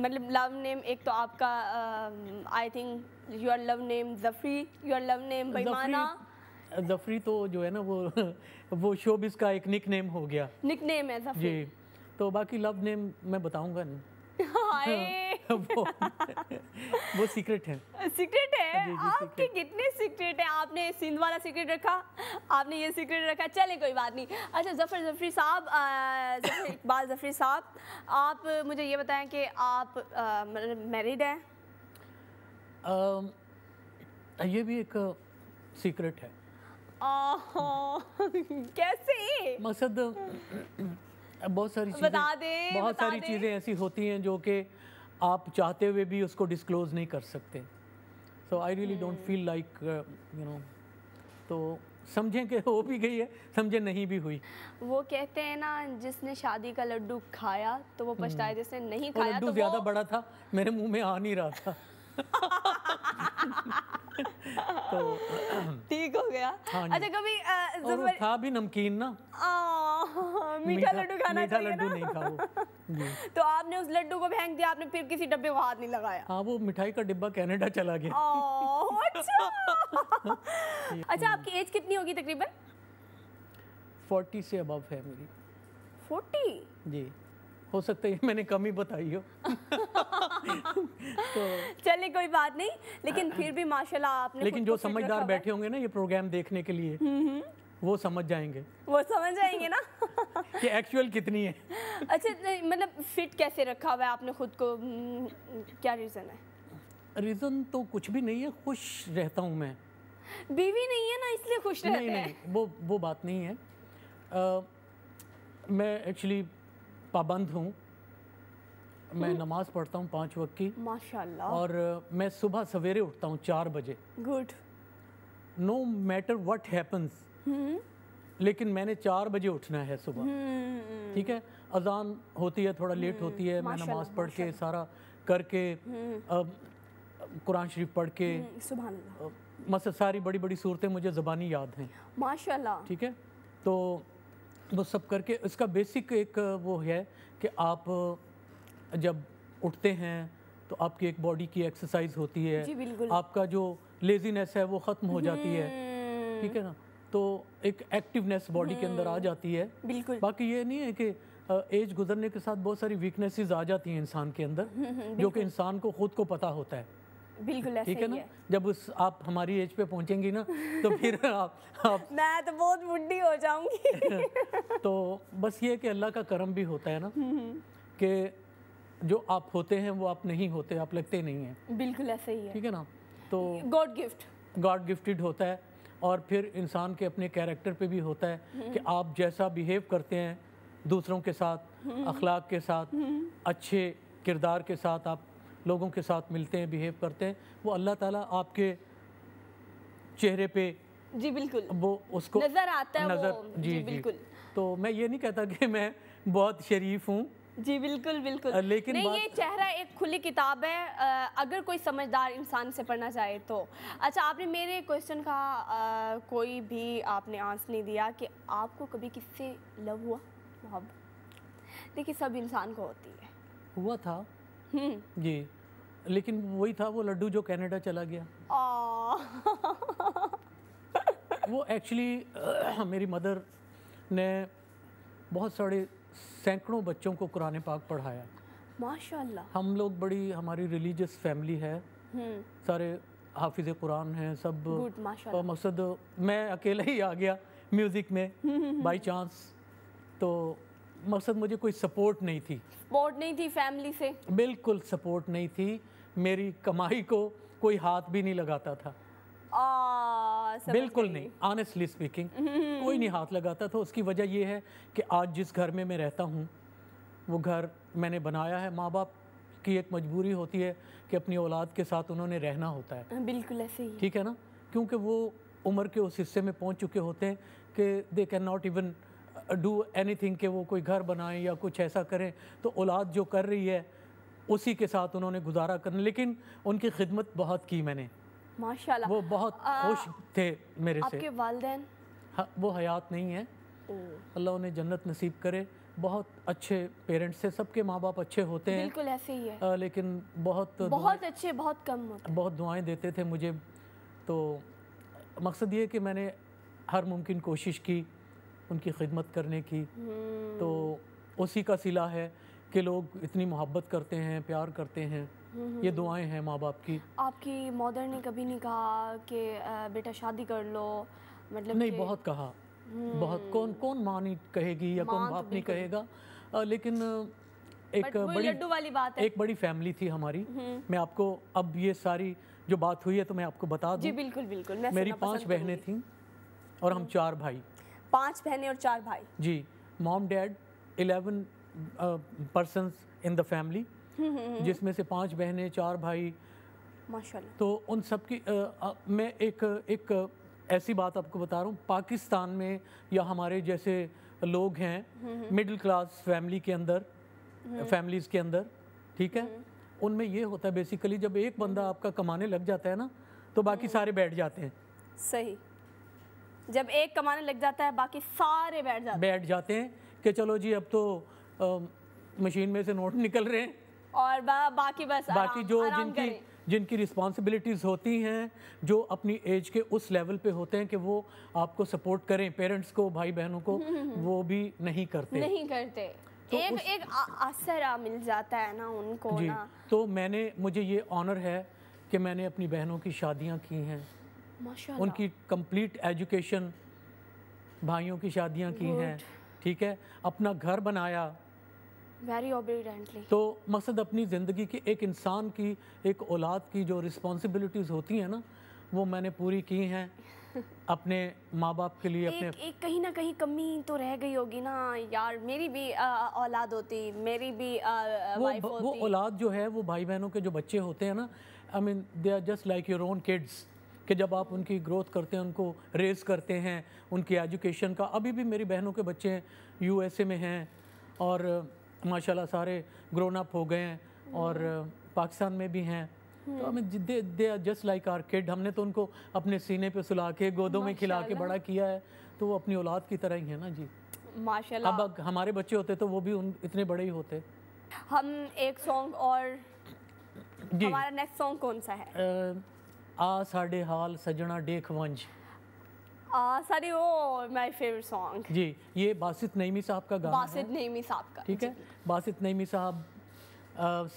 S1: मतलब लव नेम एक तो आपका I think your love name Zafri your love name बेईमाना।
S2: Zafri Zafri तो जो है ना वो वो शोबिस का एक निक नेम हो गया।
S1: निक नेम है जफरी जी
S2: तो बाकी लव नेम मैं बताऊँगा नहीं।
S1: हाय।
S2: वो वो सीक्रेट है।
S1: सीक्रेट है?
S2: जी, जी,
S1: आपके कितने सीक्रेट है? आपने सिंध वाला सीक्रेट रखा आपने ये सीक्रेट रखा। चले कोई बात नहीं। अच्छा ज़फ़र जफरी साहब ज़फ़र इकबाल जफरी साहब आप मुझे ये बताएँ कि आप मैरिड हैं?
S2: ये भी एक सीक्रेट है।
S1: कैसे?
S2: मकसद बहुत सारी चीज़ें बहुत सारी चीज़ें ऐसी होती हैं जो कि आप चाहते हुए भी उसको डिस्क्लोज नहीं कर सकते। So I really don't feel like you know तो समझें कि हो भी गई है समझे नहीं भी हुई।
S1: वो कहते हैं ना जिसने शादी का लड्डू खाया तो वो पछताए जिसने नहीं खाया
S2: लड्डू
S1: तो
S2: ज़्यादा
S1: वो
S2: बड़ा था मेरे मुँह में आ नहीं रहा था। तो
S1: ठीक हो गया।
S2: हाँ
S1: अच्छा कभी
S2: और था भी नमकीन ना।
S1: आ, मीठा लड्डू खाना
S2: मीठा लड्डू नहीं था वो।
S1: तो आपने उस लड्डू को फेंक दिया आपने फिर किसी डब्बे को हाथ नहीं लगाया?
S2: हाँ वो मिठाई का डिब्बा कनाडा चला गया।
S1: अच्छा। अच्छा आपकी एज कितनी होगी तकरीबन?
S2: फोर्टी से अबव है मेरी।
S1: फोर्टी?
S2: जी। हो सकता है मैंने कम ही बताई हो। तो
S1: चलिए कोई बात नहीं। लेकिन फिर भी माशाल्लाह आपने
S2: लेकिन जो समझदार। बैठे होंगे ना ये प्रोग्राम देखने के लिए। वो समझ जाएँगे।
S1: वो समझ जाएँगे ना?
S2: कि एक्चुअल कितनी है।
S1: अच्छा मतलब फिट कैसे रखा हुआ है आपने खुद को? हम्म, क्या रीज़न है?
S2: रीज़न तो कुछ भी नहीं है खुश रहता हूँ मैं।
S1: बीवी नहीं है ना इसलिए खुश रहते
S2: नहीं
S1: हैं?
S2: नहीं वो वो बात नहीं है। अ, मैं एक्चुअली पाबंद हूँ। मैं नमाज़ पढ़ता हूँ पाँच वक्त की।
S1: माशाल्लाह।
S2: और मैं सुबह सवेरे उठता हूँ चार बजे।
S1: Good.
S2: No matter what happens लेकिन मैंने चार बजे उठना है सुबह।
S1: हम्म,
S2: ठीक है? अजान होती है थोड़ा लेट होती है मैं नमाज़ पढ़ के सारा करके अब कुरान शरीफ पढ़ के मतलब सारी बड़ी बड़ी सूरतें मुझे ज़बानी याद हैं।
S1: माशाल्लाह।
S2: ठीक है? तो वो सब करके इसका बेसिक एक वो है कि आप जब उठते हैं तो आपकी एक बॉडी की एक्सरसाइज होती है। आपका जो लेजीनेस है वो ख़त्म हो जाती है।
S1: हम्म,
S2: ठीक है ना? तो एक एक्टिवनेस बॉडी के अंदर आ जाती है।
S1: बिल्कुल।
S2: बाकी ये नहीं है कि एज गुजरने के साथ बहुत सारी वीकनेसेस आ जाती हैं इंसान के अंदर जो कि इंसान को खुद को पता होता है।
S1: बिल्कुल ऐसे
S2: ठीक है ना?
S1: है।
S2: जब उस आप हमारी एज पे पहुंचेंगी ना तो फिर आप, आप
S1: मैं तो बहुत बुढ़ी हो जाऊँगी।
S2: तो बस ये कि अल्लाह का करम भी होता है ना कि जो आप होते हैं वो आप नहीं होते आप लगते नहीं हैं।
S1: बिल्कुल ऐसे ही है।
S2: ठीक है ना? तो
S1: गॉड गिफ्ट
S2: गॉड गिफ्टेड होता है। और फिर इंसान के अपने कैरेक्टर पे भी होता है कि आप जैसा बिहेव करते हैं दूसरों के साथ अखलाक के साथ अच्छे किरदार के साथ आप लोगों के साथ मिलते हैं बिहेव करते हैं वो अल्लाह ताला आपके चेहरे पे
S1: जी बिल्कुल।
S2: वो उसको
S1: नज़र आता है
S2: नज़र
S1: वो
S2: जी
S1: जी
S2: जी।
S1: बिल्कुल।
S2: तो मैं ये नहीं कहता कि मैं बहुत शरीफ हूँ
S1: जी बिल्कुल बिल्कुल।
S2: लेकिन
S1: नहीं ये चेहरा एक खुली किताब है। अ, अगर कोई समझदार इंसान से पढ़ना चाहे तो। अच्छा आपने मेरे क्वेश्चन का अ, कोई भी आपने आंसर नहीं दिया कि आपको कभी किससे लव हुआ? मोहब्बत। देखिए सब इंसान को होती है।
S2: हुआ था।
S1: हम्म।
S2: जी। लेकिन वही था वो लड्डू जो कनाडा चला गया। वो एक्चुअली मेरी मदर ने बहुत सारे सैकड़ों बच्चों को कुरान पाक पढ़ाया।
S1: माशाल्लाह।
S2: हम लोग बड़ी हमारी रिलीजियस फैमिली है।
S1: हम्म।
S2: सारे हाफिज़ कुरान हैं सब और मकसद मैं अकेला ही आ गया म्यूज़िक में बाई चांस तो मकसद मुझे कोई सपोर्ट नहीं थी।
S1: सपोर्ट नहीं थी फैमिली से?
S2: बिल्कुल सपोर्ट नहीं थी। मेरी कमाई को कोई हाथ भी नहीं लगाता था।
S1: आ,
S2: बिल्कुल नहीं ऑनेस्टली स्पीकिंग कोई नहीं हाथ लगाता था। उसकी वजह यह है कि आज जिस घर में मैं रहता हूँ वो घर मैंने बनाया है। माँ बाप की एक मजबूरी होती है कि अपनी औलाद के साथ उन्होंने रहना होता है।
S1: बिल्कुल ऐसे ही।
S2: ठीक है ना? क्योंकि वो उम्र के उस हिस्से में पहुँच चुके होते हैं कि they can not even do anything कि वो कोई घर बनाएँ या कुछ ऐसा करें। तो औलाद जो कर रही है उसी के साथ उन्होंने गुजारा करना। लेकिन उनकी खिदमत बहुत की मैंने।
S1: माशाल्लाह।
S2: वो बहुत खुश थे मेरे आपके से।
S1: आपके वालदेन?
S2: हाँ, वो हयात नहीं है। अल्लाह उन्हें जन्नत नसीब करे। बहुत अच्छे पेरेंट्स थे सबके माँ बाप अच्छे होते हैं।
S1: बिल्कुल ऐसे ही है।
S2: अ, लेकिन बहुत
S1: बहुत अच्छे बहुत कम होते
S2: बहुत दुआएँ देते थे मुझे। तो मकसद ये कि मैंने हर मुमकिन कोशिश की उनकी खिदमत करने की।
S1: हम्म,
S2: तो उसी का सिला है कि लोग इतनी मोहब्बत करते हैं प्यार करते हैं। ये दुआएँ हैं माँ बाप की।
S1: आपकी मदर ने कभी नहीं कहा कि बेटा शादी कर लो। मतलब
S2: नहीं बहुत कहा। बहुत कौन कौन माँ नहीं कहेगी या कौन
S1: तो
S2: बाप नहीं कहेगा। अ, लेकिन एक बड़ी
S1: लड्डू वाली बात है।
S2: एक बड़ी फैमिली थी हमारी। मैं आपको अब ये सारी जो बात हुई है तो मैं आपको बता
S1: जी बिल्कुल बिल्कुल। मैं
S2: मेरी पाँच बहनें थीं और हम चार भाई।
S1: पाँच बहनें और चार भाई।
S2: जी mom dad eleven persons in the family जिसमें से पाँच बहनें चार भाई।
S1: माशाल्लाह।
S2: तो उन सब की अ, अ, मैं एक एक ऐसी बात आपको बता रहा हूँ पाकिस्तान में या हमारे जैसे लोग हैं मिडिल क्लास फैमिली के अंदर फैमिलीज़ के अंदर ठीक है? उनमें ये होता है बेसिकली जब एक बंदा आपका कमाने लग जाता है ना तो बाकी सारे बैठ जाते हैं।
S1: सही। जब एक कमाने लग जाता है बाकी सारे बैठ जाते
S2: बैठ जाते हैं कि चलो जी अब तो अ, मशीन में से नोट निकल रहे हैं
S1: हैं। और बा, बाकी बस
S2: बाकी
S1: आराम,
S2: जो
S1: आराम
S2: जिनकी। जिनकी रिस्पॉन्सिबिलिटीज़ होती हैं जो अपनी एज के उस लेवल पे होते हैं कि वो आपको सपोर्ट करें पेरेंट्स को भाई बहनों को वो भी नहीं करते।
S1: नहीं करते।
S2: तो
S1: एक
S2: उस-
S1: एक आसरा मिल जाता है ना उनको
S2: जी।
S1: ना।
S2: तो मैंने मुझे ये ऑनर है कि मैंने अपनी बहनों की शादियाँ की हैं। उनकी कंप्लीट एजुकेशन भाइयों की शादियाँ की हैं ठीक है? अपना घर बनाया
S1: वेरी ओबीडेंटली
S2: तो मकसद अपनी ज़िंदगी की एक इंसान की एक औलाद की जो रिस्पॉन्सिबिलिटीज़ होती हैं ना वो मैंने पूरी की हैं अपने माँ बाप के लिए अपने
S1: एक एक कहीं ना कहीं कमी तो रह गई होगी ना यार मेरी भी औलाद होती मेरी भी
S2: वो
S1: वाइफ
S2: वो औलाद जो है वो भाई बहनों के जो बच्चे होते हैं ना I mean they are just like your own kids कि जब आप उनकी ग्रोथ करते हैं उनको रेस करते हैं उनकी एजुकेशन का अभी भी मेरी बहनों के बच्चे यूएसए में हैं और माशाल्लाह सारे ग्रोन अप हो गए हैं और पाकिस्तान में भी हैं। तो हमें they they just like our kid हमने तो उनको अपने सीने पे सुला के गोदों में खिला के बड़ा किया है। तो वो अपनी औलाद की तरह ही है ना जी।
S1: माशाल्लाह।
S2: अब हमारे बच्चे होते तो वो भी उन इतने बड़े ही होते।
S1: हम एक सॉन्ग और
S2: जी।
S1: हमारा नेक्स्ट सॉन्ग कौन सा है?
S2: आ, साढ़े हाल सजना डेख वंश।
S1: सारी वो माय फेवरेट सॉन्ग
S2: जी ये बासित नईमी साहब का गाना
S1: बासित नईमी साहब का
S2: ठीक है? बासित नईमी साहब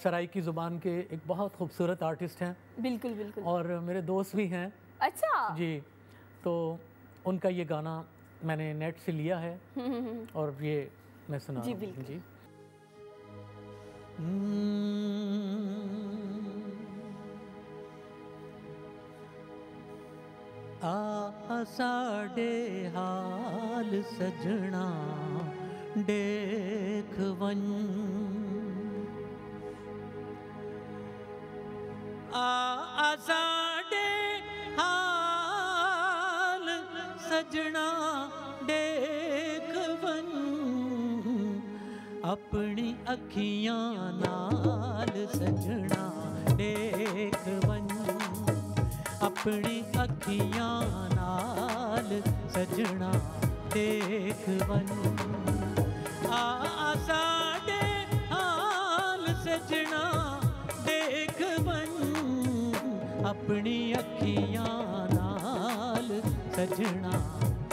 S2: सराय की ज़ुबान के एक बहुत खूबसूरत आर्टिस्ट हैं।
S1: बिल्कुल बिल्कुल।
S2: और मेरे दोस्त भी हैं।
S1: अच्छा।
S2: जी तो उनका ये गाना मैंने नेट से लिया है। और ये मैं सुना
S1: जी, बिल्कुल।
S2: जी। आ साडे हाल सजना देख वन आ साडे हाल सजना देख वन अपनी अखियाँ नाल सजना देख वन अपनी अखियाँ सजना देख वन। आ साडे हाल सजना देख वन। अपनी अखियाँ सजना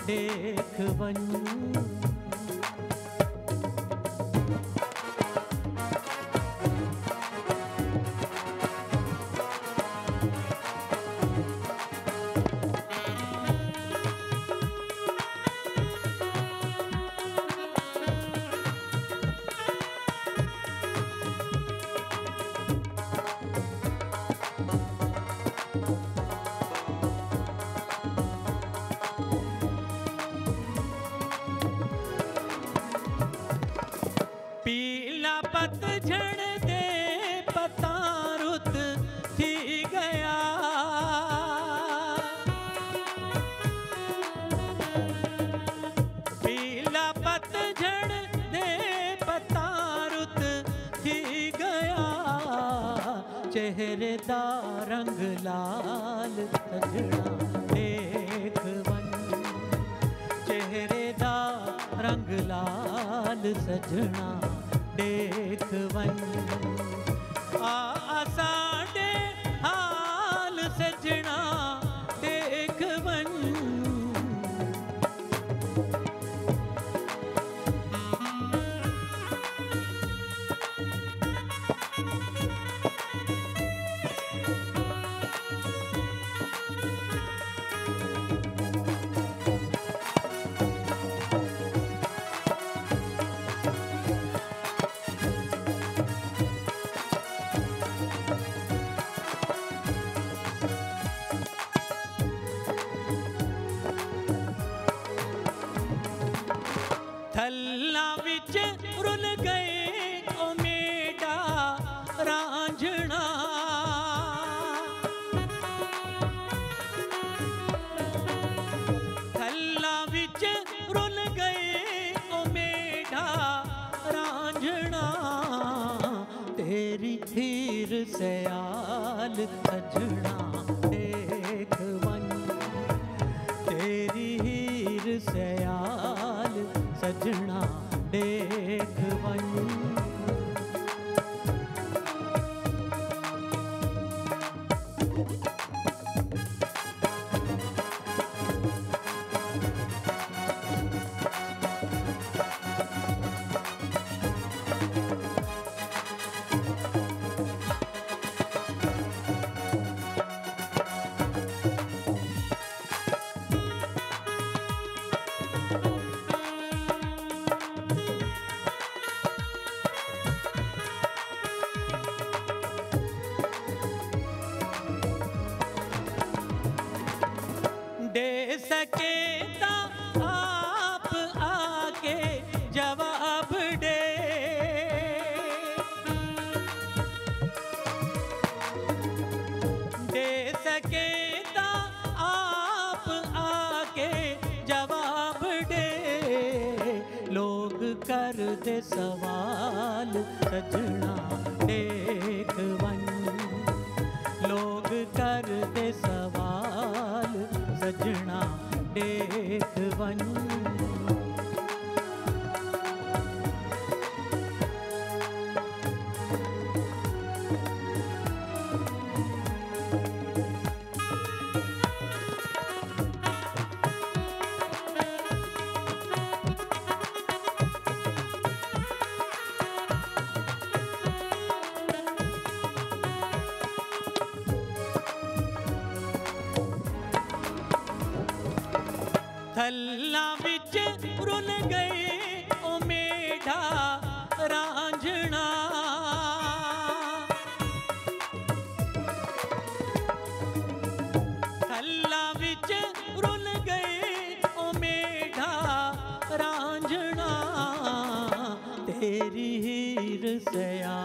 S2: देख वन।
S3: तेरी हीर
S2: सया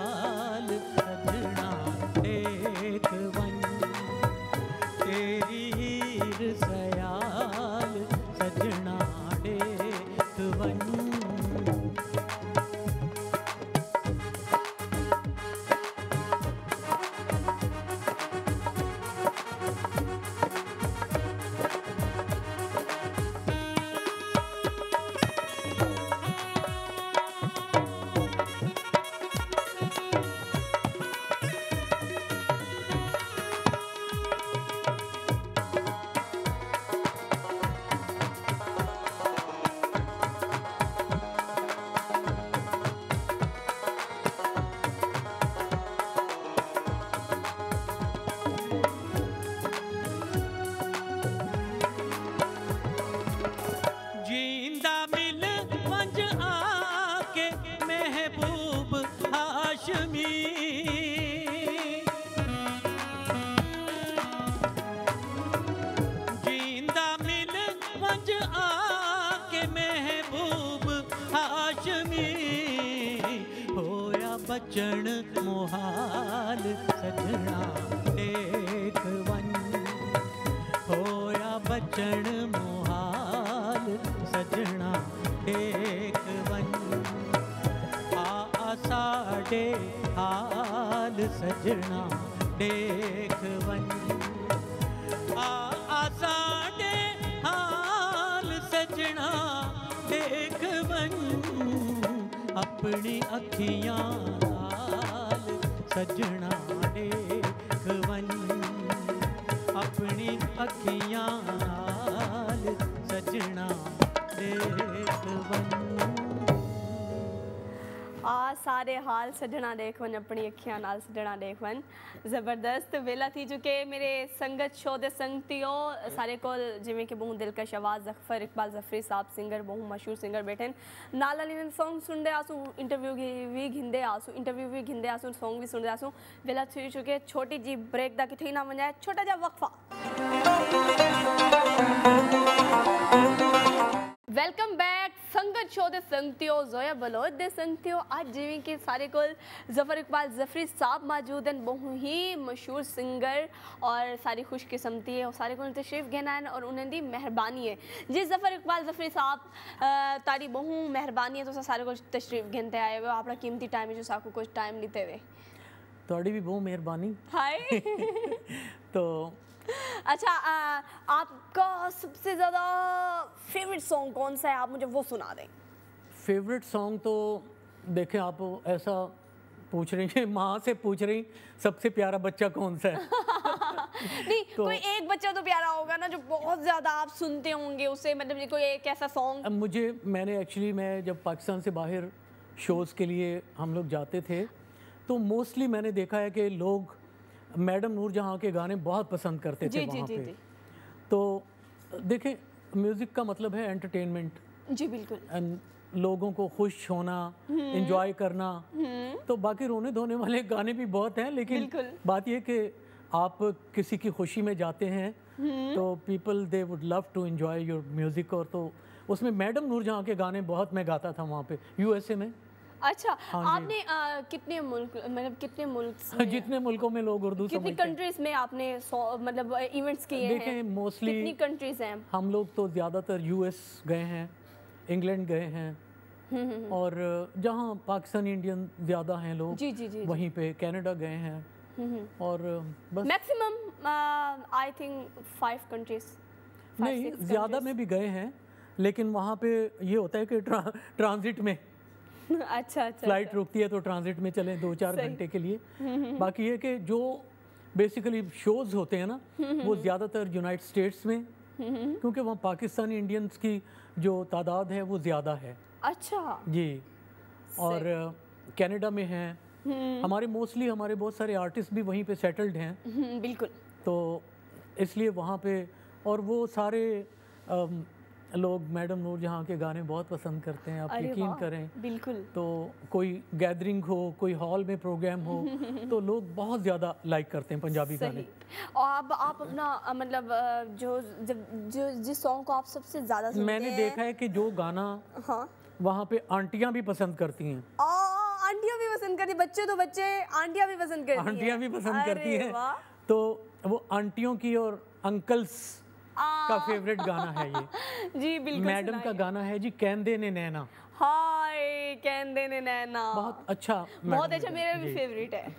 S2: ਸਾਰੇ ਹਾਲ ਸੱਜਣਾ ਦੇਖ ਵਨ ਆਪਣੀ ਅੱਖੀਆਂ ਨਾਲ ਸੱਜਣਾ ਦੇਖ ਵਨ ਜ਼ਬਰਦਸਤ ਵੇਲਾ ਥੀ ਚੁਕੇ ਮੇਰੇ ਸੰਗਤ ਸ਼ੋ ਦੇ ਸੰਗਤਿਓ ਸਾਰੇ ਕੋਲ ਜਿਵੇਂ ਕਿ ਬਹੁਤ ਦਿਲਕਸ਼ ਆਵਾਜ਼ ਜ਼ਫਰ ਇਕਬਾਲ ਜ਼ਫਰੀ ਸਾਹਿਬ ਸਿੰਗਰ ਬਹੁਤ ਮਸ਼ਹੂਰ ਸਿੰਗਰ ਬੈਠੇ ਨਾਲ ਨਾਲ ਇਹਨਾਂ ਸੌਂਗ ਸੁਣਦੇ ਆਸੂ ਇੰਟਰਵਿਊ ਵੀ ਘਿੰਦੇ ਆਸੂ ਇੰਟਰਵਿਊ ਵੀ ਘਿੰਦੇ ਆਸੂ ਸੌਂਗ ਵੀ ਸੁਣਦੇ ਆਸੂ ਵੇਲਾ ਥੀ ਚੁਕੇ ਛੋਟੀ ਜੀ ਬ੍ਰੇਕ ਦਾ ਕਿਥੇ ਨਾ ਵੰਜਾਏ ਛੋਟਾ ਜਿਹਾ ਵਕਫਾ वेलकम बैक संगत शो दे संगतियो जोया बलोच दे संगतियो। आज जिमें कि सारे को ज़फ़र इकबाल जफरी साहब मौजूद हैं। बहु ही मशहूर सिंगर और सारी खुशकिस्मती है। सारे को तशरीफ़ गहना है और उन्हें दी मेहरबानी है। जी ज़फ़र इकबाल जफरी साहब तारी बहु मेहरबानी है। तो सारे को तशरीफ़ गहनते आए हुए अपना कीमती टाइम है जो साकू कुछ टाइम लेते हुए। थोड़ी भी बहु मेहरबानी
S1: हाय
S2: तो
S1: अच्छा आ, आपका सबसे ज़्यादा फेवरेट सॉन्ग कौन सा है? आप मुझे वो सुना दें।
S2: फेवरेट सॉन्ग तो देखें आप ऐसा पूछ रही हैं माँ से पूछ रही सबसे प्यारा बच्चा कौन सा है?
S1: नहीं तो, कोई एक बच्चा तो प्यारा होगा ना जो बहुत ज़्यादा आप सुनते होंगे उसे मतलब कोई एक ऐसा सॉन्ग
S2: मुझे मैंने एक्चुअली मैं जब पाकिस्तान से बाहर शोज़ के लिए हम लोग जाते थे तो मोस्टली मैंने देखा है कि लोग मैडम नूरजहाँ के गाने बहुत पसंद करते थे वहाँ
S1: जी
S2: पे।
S1: जी।
S2: तो देखें म्यूज़िक का मतलब है एंटरटेनमेंट।
S1: जी बिल्कुल।
S2: एंड लोगों को खुश होना इंजॉय करना। तो बाकी रोने धोने वाले गाने भी बहुत हैं लेकिन बात यह कि आप किसी की खुशी में जाते हैं तो people they would love to enjoy your music और तो उसमें मैडम नूरजहाँ के गाने बहुत मैं गाता था वहाँ पे यूएसए में।
S1: अच्छा
S2: हाँ
S1: आपने आ, कितने मुल्क मतलब कितने मुल्क
S2: जितने मुल्कों में लोग उर्दू
S1: कितनी कंट्रीज़ में आपने मतलब इवेंट्स किए हैं?
S2: मोस्टली
S1: कितनी कंट्रीज़ हैं?
S2: हम लोग तो ज़्यादातर यूएस गए हैं इंग्लैंड गए हैं और जहाँ पाकिस्तानी इंडियन ज़्यादा हैं लोग
S1: जी जी जी
S2: वहीं पे कनाडा गए हैं। और बस
S1: maximum I think five countries
S2: नहीं ज़्यादा में भी गए हैं लेकिन वहाँ पे ये होता है कि ट्रांजिट में
S1: अच्छा अच्छा
S2: फ़्लाइट रुकती है तो ट्रांजिट में चलें दो चार घंटे के लिए। बाकी ये कि जो बेसिकली शोज़ होते हैं ना वो ज़्यादातर यूनाइट स्टेट्स में क्योंकि वहाँ पाकिस्तानी इंडियंस की जो तादाद है वो ज़्यादा है।
S1: अच्छा।
S2: जी। और कनाडा में हैं। हमारे मोस्टली हमारे बहुत सारे आर्टिस्ट भी वहीं पे सेटल्ड हैं।
S1: हम्म, बिल्कुल।
S2: तो इसलिए वहाँ पे और वो सारे लोग मैडम नूर जहाँ के गाने बहुत पसंद करते हैं आप यकीन करें।
S1: बिल्कुल।
S2: तो कोई गैदरिंग हो कोई हॉल में प्रोग्राम हो तो लोग बहुत ज़्यादा लाइक करते हैं पंजाबी गाने।
S1: और आप आप अपना मतलब जो जब जो जिस सॉन्ग को आप सबसे ज़्यादा
S2: मैंने
S1: हैं।
S2: देखा है कि जो गाना
S1: हाँ।
S2: वहाँ पे आंटियाँ भी पसंद करती हैं।
S1: आंटियाँ भी पसंद करती बच्चे तो बच्चे आंटियाँ भी पसंद करती हैं।
S2: आंटियाँ भी पसंद करती हैं। तो वो आंटियों की और अंकल्स का फेवरेट गाना है ये।
S1: जी बिल्कुल
S2: मैडम का गाना है जी कहंदे ने नैना।
S1: हाय कहंदे ने नैना।
S2: बहुत अच्छा
S1: बहुत अच्छा मेरा भी फेवरेट है।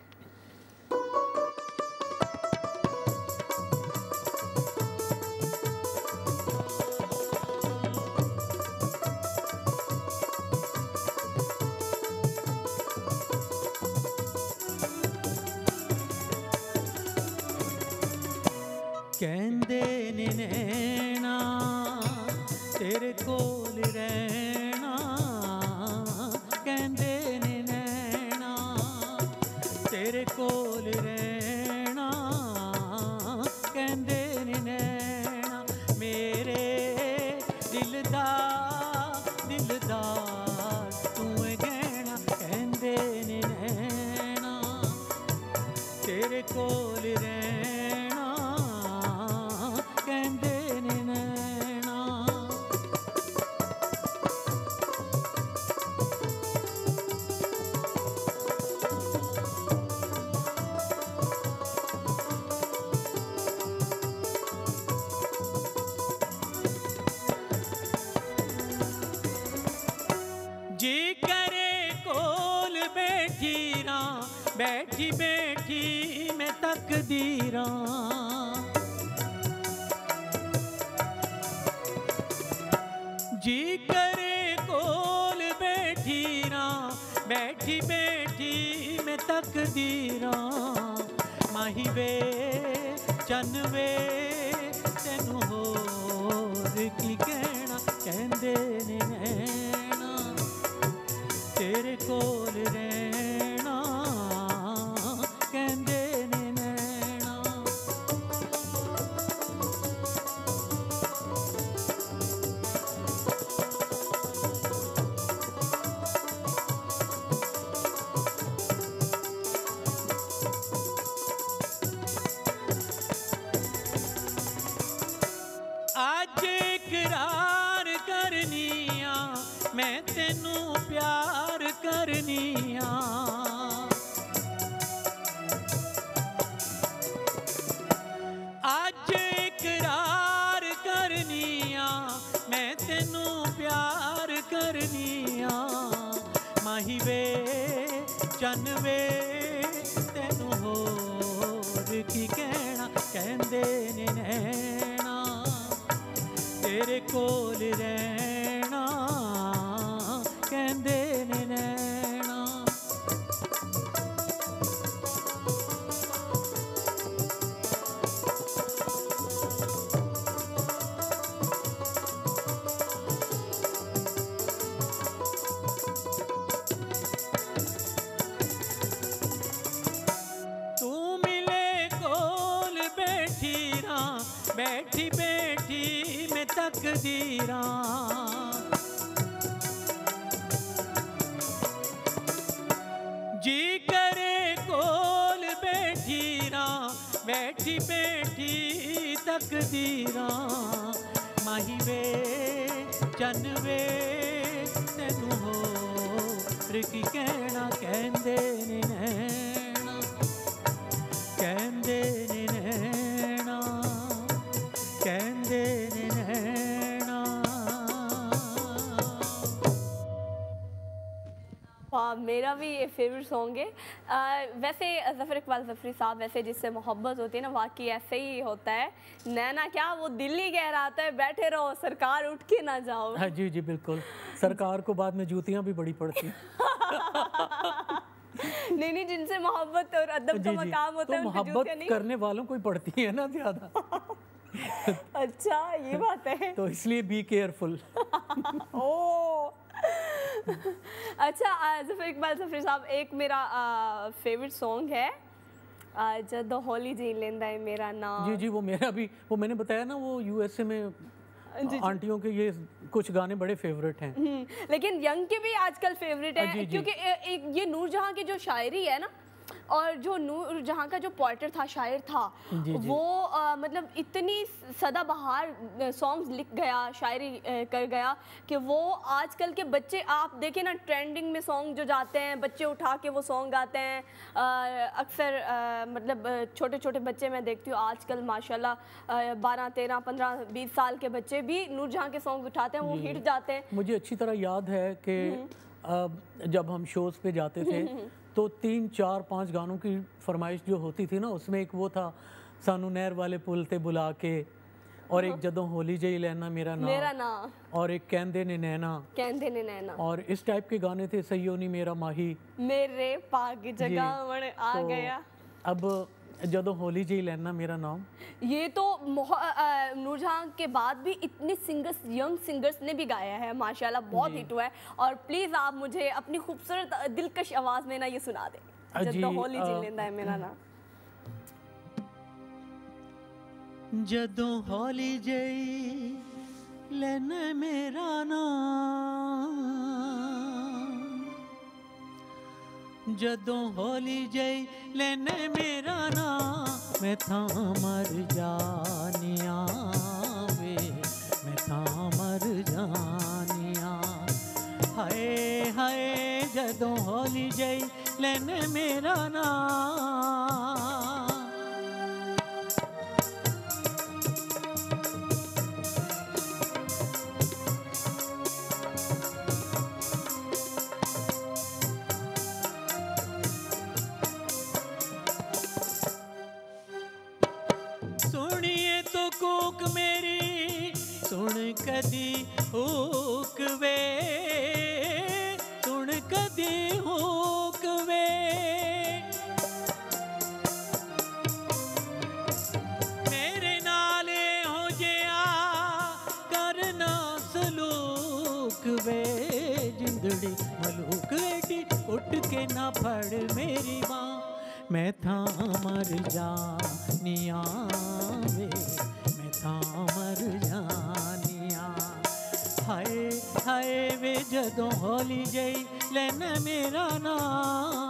S1: मेरा भी ये फेवरेट सॉन्ग है। अ, वैसे ज़फ़र इकबाल ज़फ़री साहब वैसे जिससे मोहब्बत होती है ना वाकई ऐसे ही होता है। नैना क्या वो दिल्ली कह रहा था बैठे रहो सरकार उठ के ना जाओ।
S2: हाँ जी जी बिल्कुल। सरकार को बाद में जूतियाँ भी बड़ी पड़ती
S1: नहीं नहीं जिनसे मोहब्बत और अदब का मकाम होता
S2: तो
S1: है
S2: मोहब्बत करने वालों को ही पड़ती है ना ज़्यादा।
S1: अच्छा ये बात है।
S2: तो इसलिए बी केयरफुल
S1: ओ अच्छा ज़फ़र इकबाल ज़फ़री साहब एक मेरा फेवरेट सॉन्ग है जद होली जी लेंदा है मेरा नाम।
S2: जी जी वो मेरा भी वो मैंने बताया ना वो यूएसए में आंटियों के ये कुछ गाने बड़े फेवरेट हैं।
S1: हम्म, लेकिन यंग के भी आजकल फेवरेट
S2: हैं।
S1: क्योंकि ए- ये नूरजहां की जो शायरी है ना और जो नूर जहाँ का जो पोइटर था शायर था
S2: जी, जी।
S1: वो अ, मतलब इतनी सदाबहार सॉन्ग्स लिख गया शायरी कर गया कि वो आजकल के बच्चे आप देखें ना ट्रेंडिंग में सॉन्ग जो जाते हैं बच्चे उठा के वो सॉन्ग गाते हैं अक्सर मतलब छोटे छोटे बच्चे मैं देखती हूँ आजकल माशाल्लाह बारह तेरह पंद्रह बीस साल के बच्चे भी नूरजहां के सॉन्ग उठाते हैं वो। हिट जाते हैं
S2: मुझे अच्छी तरह याद है कि जब हम शोज़ पे जाते थे तो तीन चार पाँच गानों की फरमाइश जो होती थी ना उसमें एक वो था सानू नहर वाले पुल ते बुला के और एक जदों होली जई लेना मेरा नाम
S1: मेरा
S2: नाम। और एक कहंदे ने नैना।
S1: कहते ने नैना।
S2: और इस टाइप के गाने थे सही होनी मेरा माही।
S1: मेरे पाग जगह वण आ
S2: तो
S1: गया।
S2: अब जदों होली जई लेना मेरा नाम
S1: ये तो मोह- अ, नूरजहां के बाद भी इतने सिंगर्स यंग सिंगर्स ने भी गाया है माशाल्लाह बहुत हिट हुआ है और प्लीज आप मुझे अपनी खूबसूरत अ, दिलकश आवाज में ना ये सुना
S2: अ,
S1: दें
S2: जी,
S1: जब होली जी
S2: अ,
S1: लेंदा है मेरा ना
S2: ਜਦੋਂ ਹੌਲੀ ਜਈ ਲੈਣਾ ਮੇਰਾ ਨਾਮ ਜਦੋਂ ਹੌਲੀ ਜਈ ਲੈਣਾ ਮੇਰਾ ਨਾਮ ਮੈਂ ਥਾਂ ਮਰ ਜਾਨੀਆਂ ਵੇ ਮੈਂ ਥਾਂ ਮਰ ਜਾਨੀਆਂ ਹਾਏ ਹਾਏ ਜਦੋਂ ਹੌਲੀ ਜਈ ਲੈਣਾ ਮੇਰਾ ਨਾਮ कूक मेरी, सुन कदी हूक वे। सुन कदी होक वे। मेरे नाले हो जया, करना सलूक वे। जिंदड़ी मलूक एटी उठ के ना फड़ मेरी माँ। मैं था मर जा निया सांवर जानिया हाय हाय वे जदों होली जई लेना मेरा नाम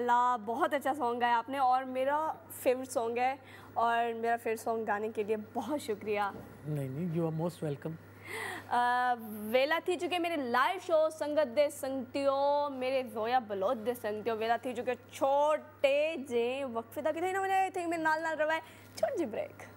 S1: माशाल्लाह बहुत अच्छा सॉन्ग गाया आपने और मेरा फेवरेट सॉन्ग है और मेरा फेवरेट सॉन्ग गाने के लिए बहुत शुक्रिया।
S2: नहीं नहीं यू आर मोस्ट वेलकम वेला थी चुके मेरे लाइव शो संगत दे संगतियो मेरे जोया बलोद दे संगतियो वेला थी चुके छोटे जे वक्फे तक ना मज़ा आई थी मेरे नाल नाल रवाए छोटे ब्रेक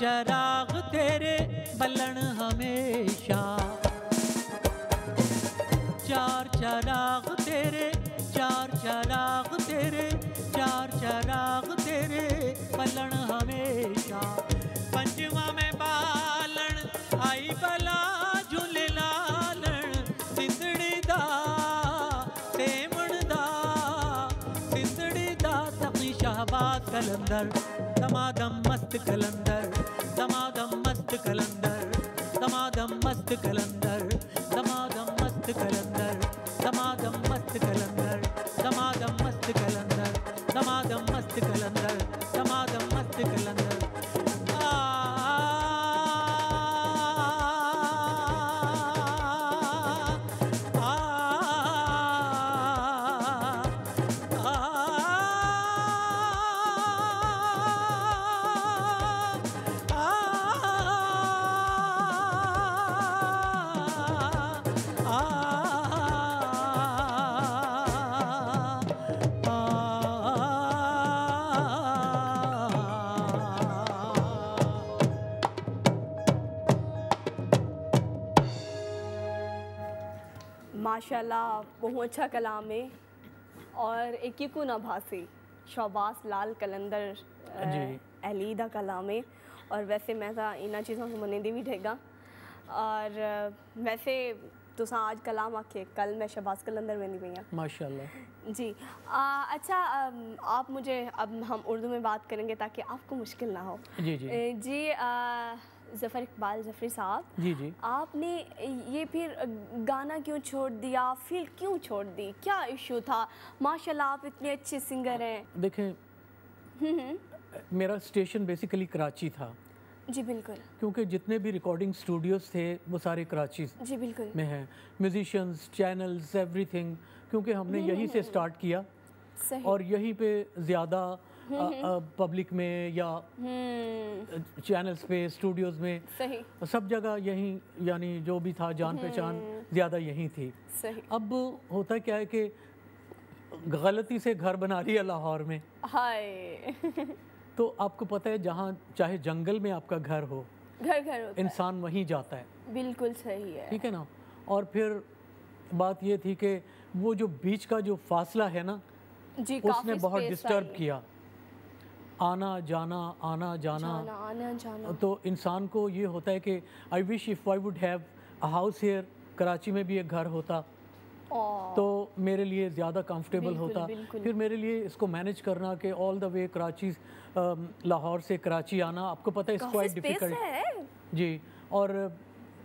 S2: ਚਰਾਗ ਤੇਰੇ ਬਲਣ ਹਮੇਸ਼ਾ। ਚਾਰ ਚਰਾਗ ਤੇਰੇ, ਚਾਰ ਚਰਾਗ ਤੇਰੇ, ਚਾਰ ਚਰਾਗ ਤੇਰੇ ਬਲਣ ਹਮੇਸ਼ਾ। ਪੰਜਵਾਂ ਮੈਂ ਬਾਲਣ, ਆਈ ਬਲਾ ਕਲੰਦਰ।
S1: பாட்டுகளன் अच्छा कलामे और एकिकु नभासी शोबास लाल कलंदर अलीदा कलामे और वैसे मैं इन चीज़ों को मने भी ठेगा। और वैसे तुसा आज कलाम आखे कल मैं शहबाज कलंदर में पई हाँ
S2: माशाल्लाह।
S1: जी। आ, अच्छा आ, आप मुझे अब हम उर्दू में बात करेंगे ताकि आपको मुश्किल ना हो।
S2: जी जी।
S1: जी आ, ज़फ़र इकबाल जफरी साहब
S2: जी जी।
S1: आपने ये फिर गाना क्यों छोड़ दिया? फिर क्यों छोड़ दी? क्या इशू था? माशाल्लाह आप इतने अच्छे सिंगर हैं।
S2: देखें मेरा स्टेशन बेसिकली कराची था।
S1: जी बिल्कुल।
S2: क्योंकि जितने भी रिकॉर्डिंग स्टूडियोज थे वो सारे कराची
S1: जी बिल्कुल।
S2: में हैं। म्यूजिशियंस चैनल्स एवरीथिंग क्योंकि हमने यहीं से स्टार्ट किया।
S1: सही।
S2: और यहीं पे ज़्यादा पब्लिक में या
S1: हम्म।
S2: चैनल्स पे स्टूडियोज़ में।
S1: सही।
S2: सब जगह यहीं यानी जो भी था जान पहचान ज़्यादा यहीं थी।
S1: सही।
S2: अब होता क्या है कि गलती से घर बना रही है लाहौर में।
S1: हाय।
S2: तो आपको पता है जहाँ चाहे जंगल में आपका घर हो
S1: घर घर
S2: इंसान वहीं जाता है।
S1: है बिल्कुल सही है।
S2: ठीक है ना? और फिर बात ये थी कि वो जो बीच का जो फासला है ना
S1: जी
S2: उसने बहुत डिस्टर्ब किया। आना जाना आना जाना।
S1: जाना आना जाना।
S2: तो इंसान को ये होता है कि I wish if I would have a house here Karachi में भी एक घर होता। तो मेरे लिए ज़्यादा कंफर्टेबल होता।
S1: बिल्कुल।
S2: फिर मेरे लिए इसको मैनेज करना कि all the way Karachi Lahore से कराची आना। आपको पता है इट्स क्वाइट डिफ़िकल्ट जी और